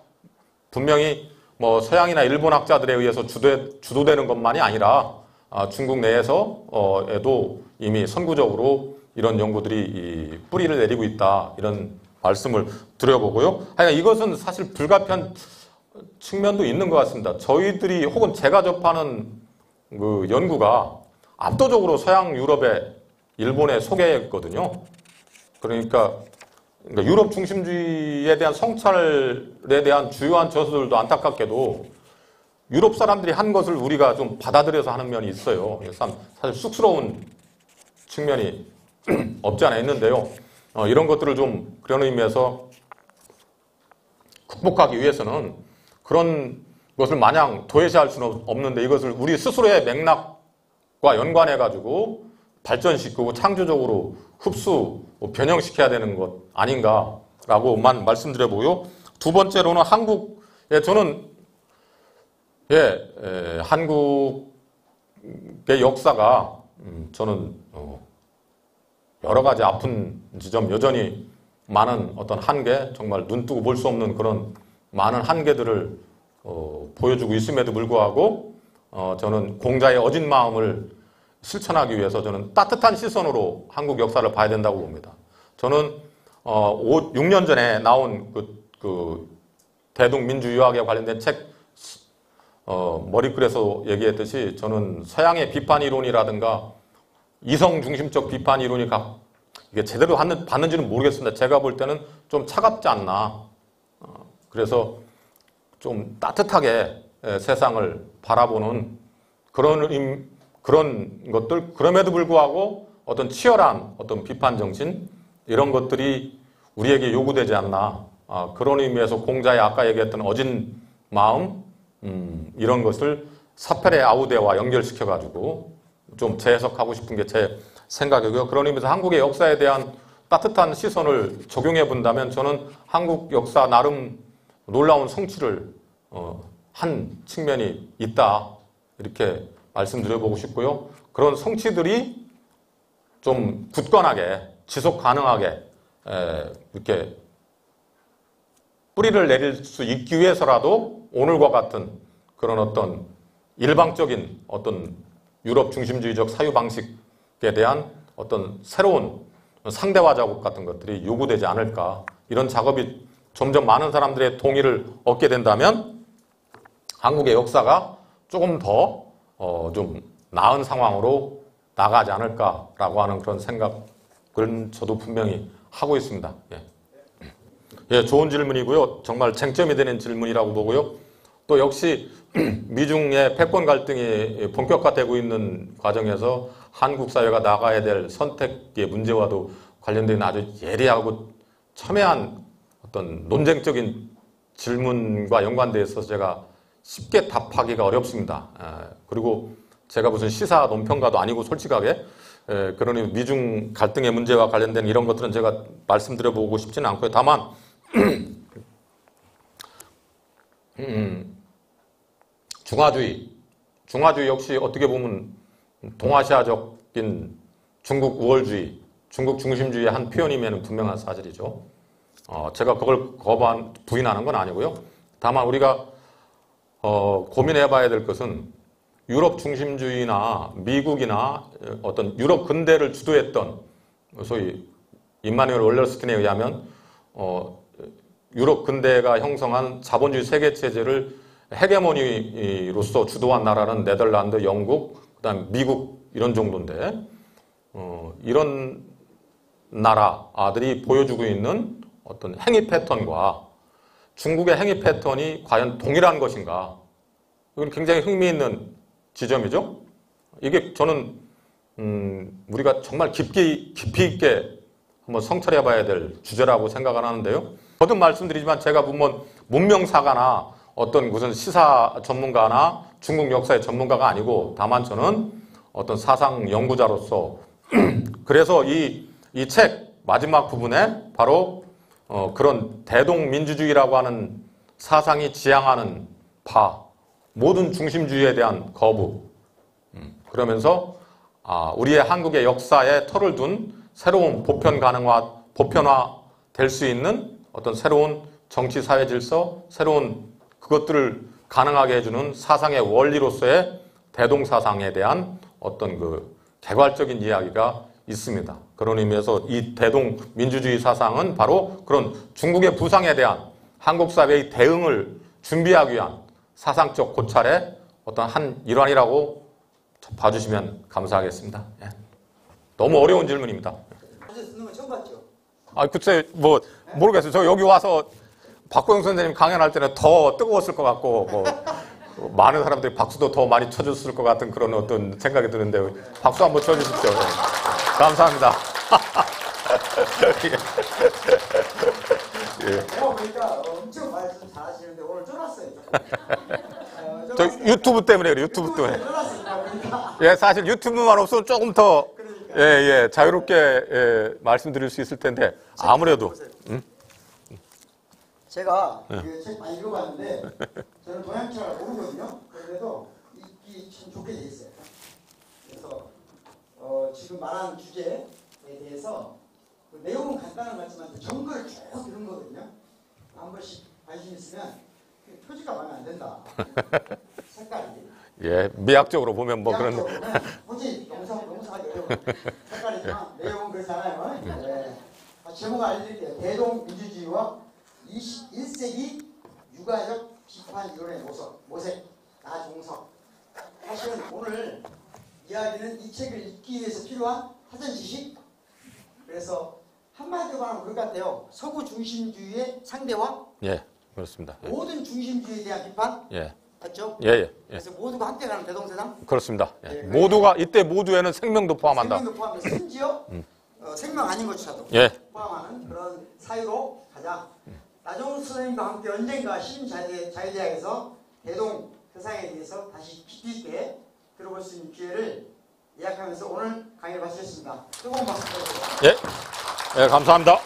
분명히 뭐 서양이나 일본 학자들에 의해서 주도, 주도되는 것만이 아니라 아, 중국 내에서에도 이미 선구적으로 이런 연구들이 이 뿌리를 내리고 있다 이런 말씀을 드려보고요. 하여간 이것은 사실 불가피한 측면도 있는 것 같습니다. 저희들이 혹은 제가 접하는 그 연구가 압도적으로 서양 유럽의 일본에 속해있거든요. 그러니까, 그러니까 유럽 중심주의에 대한 성찰에 대한 주요한 저서들도 안타깝게도 유럽 사람들이 한 것을 우리가 좀 받아들여서 하는 면이 있어요. 참 사실 쑥스러운 측면이 (clears throat) 없지 않아 있는데요. 어, 이런 것들을 좀 그런 의미에서 극복하기 위해서는 그런 것을 마냥 도외시할 수는 없는데 이것을 우리 스스로의 맥락과 연관해 가지고 발전시키고 창조적으로 흡수 뭐 변형시켜야 되는 것 아닌가라고만 말씀드려보고요. 두 번째로는 한국 예 저는 예, 예 한국의 역사가 음, 저는 어, 여러 가지 아픈 지점 여전히 많은 어떤 한계 정말 눈 뜨고 볼 수 없는 그런 많은 한계들을 어, 보여주고 있음에도 불구하고 어, 저는 공자의 어진 마음을 실천하기 위해서 저는 따뜻한 시선으로 한국 역사를 봐야 된다고 봅니다. 저는 어, 5, 6년 전에 나온 그, 그 대동민주유학에 관련된 책 어, 머리글에서 얘기했듯이 저는 서양의 비판 이론이라든가 이성 중심적 비판 이론이 각 이게 제대로 받는, 받는지는 모르겠습니다. 제가 볼 때는 좀 차갑지 않나. 어, 그래서 좀 따뜻하게 에, 세상을 바라보는 그런 임, 그런 것들 그럼에도 불구하고 어떤 치열한 어떤 비판 정신 이런 것들이 우리에게 요구되지 않나 아, 그런 의미에서 공자의 아까 얘기했던 어진 마음 음, 이런 것을 사펠의 아우데와 연결시켜 가지고 좀 재해석하고 싶은 게 제 생각이고요. 그런 의미에서 한국의 역사에 대한 따뜻한 시선을 적용해 본다면 저는 한국 역사 나름 놀라운 성취를 어, 한 측면이 있다 이렇게 말씀드려보고 싶고요. 그런 성취들이 좀 굳건하게 지속 가능하게 에, 이렇게 뿌리를 내릴 수 있기 위해서라도 오늘과 같은 그런 어떤 일방적인 어떤 유럽 중심주의적 사유 방식에 대한 어떤 새로운 상대화 작업 같은 것들이 요구되지 않을까 이런 작업이 점점 많은 사람들의 동의를 얻게 된다면 한국의 역사가 조금 더 어, 좀 나은 상황으로 나가지 않을까라고 하는 그런 생각을 저도 분명히 하고 있습니다. 예. 예, 좋은 질문이고요. 정말 쟁점이 되는 질문이라고 보고요. 또 역시 (clears throat) 미중의 패권 갈등이 본격화되고 있는 과정에서 한국 사회가 나가야 될 선택의 문제와도 관련된 아주 예리하고 첨예한 어떤 논쟁적인 질문과 있어서 제가 쉽게 답하기가 어렵습니다. 에, 그리고 제가 무슨 시사 논평가도 아니고 솔직하게 에, 그러니 미중 갈등의 문제와 관련된 이런 것들은 제가 말씀드려보고 싶지는 않고요. 다만 음, 중화주의, 중화주의 역시 어떻게 보면 동아시아적인 중국 우월주의, 중국 중심주의의 한 표현이면 분명한 사실이죠. 어, 제가 그걸 거부한, 부인하는 건 아니고요. 다만 우리가 어, 고민해 봐야 될 것은 유럽 중심주의나 미국이나 어떤 유럽 근대를 주도했던 소위 임마누엘 월러스틴에 의하면 어, 유럽 근대가 형성한 자본주의 세계 체제를 헤게모니로서 주도한 나라는 네덜란드, 영국, 그다음 미국 이런 정도인데 어, 이런 나라들이 보여주고 있는 어떤 행위 패턴과 중국의 행위 패턴이 과연 동일한 것인가? 이건 굉장히 흥미있는 지점이죠. 이게 저는 음, 우리가 정말 깊이 깊이 있게 한번 성찰해 봐야 될 주제라고 생각을 하는데요. 거듭 말씀드리지만 제가 보면 문명사가나 어떤 무슨 시사 전문가나 중국 역사의 전문가가 아니고 다만 저는 어떤 사상 연구자로서 (clears throat) 그래서 이 이 책 마지막 부분에 바로 어, 그런 대동민주주의라고 하는 사상이 지향하는 바 모든 중심주의에 대한 거부. 음, 그러면서 아, 우리의 한국의 역사에 털을 둔 새로운 보편 가능화 보편화 될 수 있는 어떤 새로운 정치 사회 질서 새로운 그것들을 가능하게 해주는 사상의 원리로서의 대동 사상에 대한 어떤 그 개괄적인 이야기가 있습니다. 그런 의미에서 이 대동 민주주의 사상은 바로 그런 중국의 부상에 대한 한국 사회의 대응을 준비하기 위한 사상적 고찰의 어떤 한 일환이라고 봐주시면 감사하겠습니다. 예. 너무 어려운 질문입니다. 어제 듣는 건 처음 봤죠? 아, 글쎄, 뭐, 모르겠어요. 저 여기 와서 박고영 선생님 강연할 때는 더 뜨거웠을 것 같고, 뭐, 많은 사람들이 박수도 더 많이 쳐줬을 것 같은 그런 어떤 생각이 드는데, 박수 한번 쳐주십시오. (laughs) 예. 감사합니다. 예. 보니까 엄청 말씀 잘하시는데 오늘 쫄았어요. 어, (laughs) 저. 유튜브 때문에 그래요, 유튜브 때문에. 보니까. 예, 사실 유튜브만 없으면 조금 더, 그러니까. 예, 예, 자유롭게, 예, 말씀드릴 수 있을 텐데, 아무래도, 제가 예. 그책 많이 읽어봤는데 (laughs) 저는 동양철 모르거든요. 그래도 읽기 참 좋게 돼 있어요. 그래서 어, 지금 말한 주제에 대해서 그 내용은 간단한 것 같지만 정글을 쭉 읽은 거거든요. 한 번씩 관심 있으면 그 표지가 마음에 안 든다. (laughs) 색깔이. 예, 미학적으로 보면 뭐 그런, 뭐지 영상 영상하기 어려워. 색깔이지만 내용은 그렇잖아요. 네. 아, 제목 알려드릴게요. 대동 민주주의와 21세기 유가적 비판 이론의 모석, 모색, 나종석. 사실은 오늘 이야기는 이 책을 읽기 위해서 필요한 사전 지식. 그래서 한마디로 말하면 그럴 것 같아요. 서구 중심주의의 상대와 예, 그렇습니다. 예, 모든 중심주의에 대한 비판. 예, 맞죠? 예, 예, 예. 그래서 모두가 함께 가는 대동세상. 그렇습니다. 예. 네, 모두가, 이때 모두에는 생명도 포함한다. 생명도 포함해서 심지어 어, 생명 아닌 것조차도 예, 포함하는 그런 사유로 가자. 나종훈 선생님과 함께 언젠가 신자유대학에서 대동 세상에 대해서 다시 깊이 있게 들어볼 수 있는 기회를 예약하면서 오늘 강의를 마치겠습니다. 뜨거운 박수 부탁드립니다. 예, 예, 감사합니다.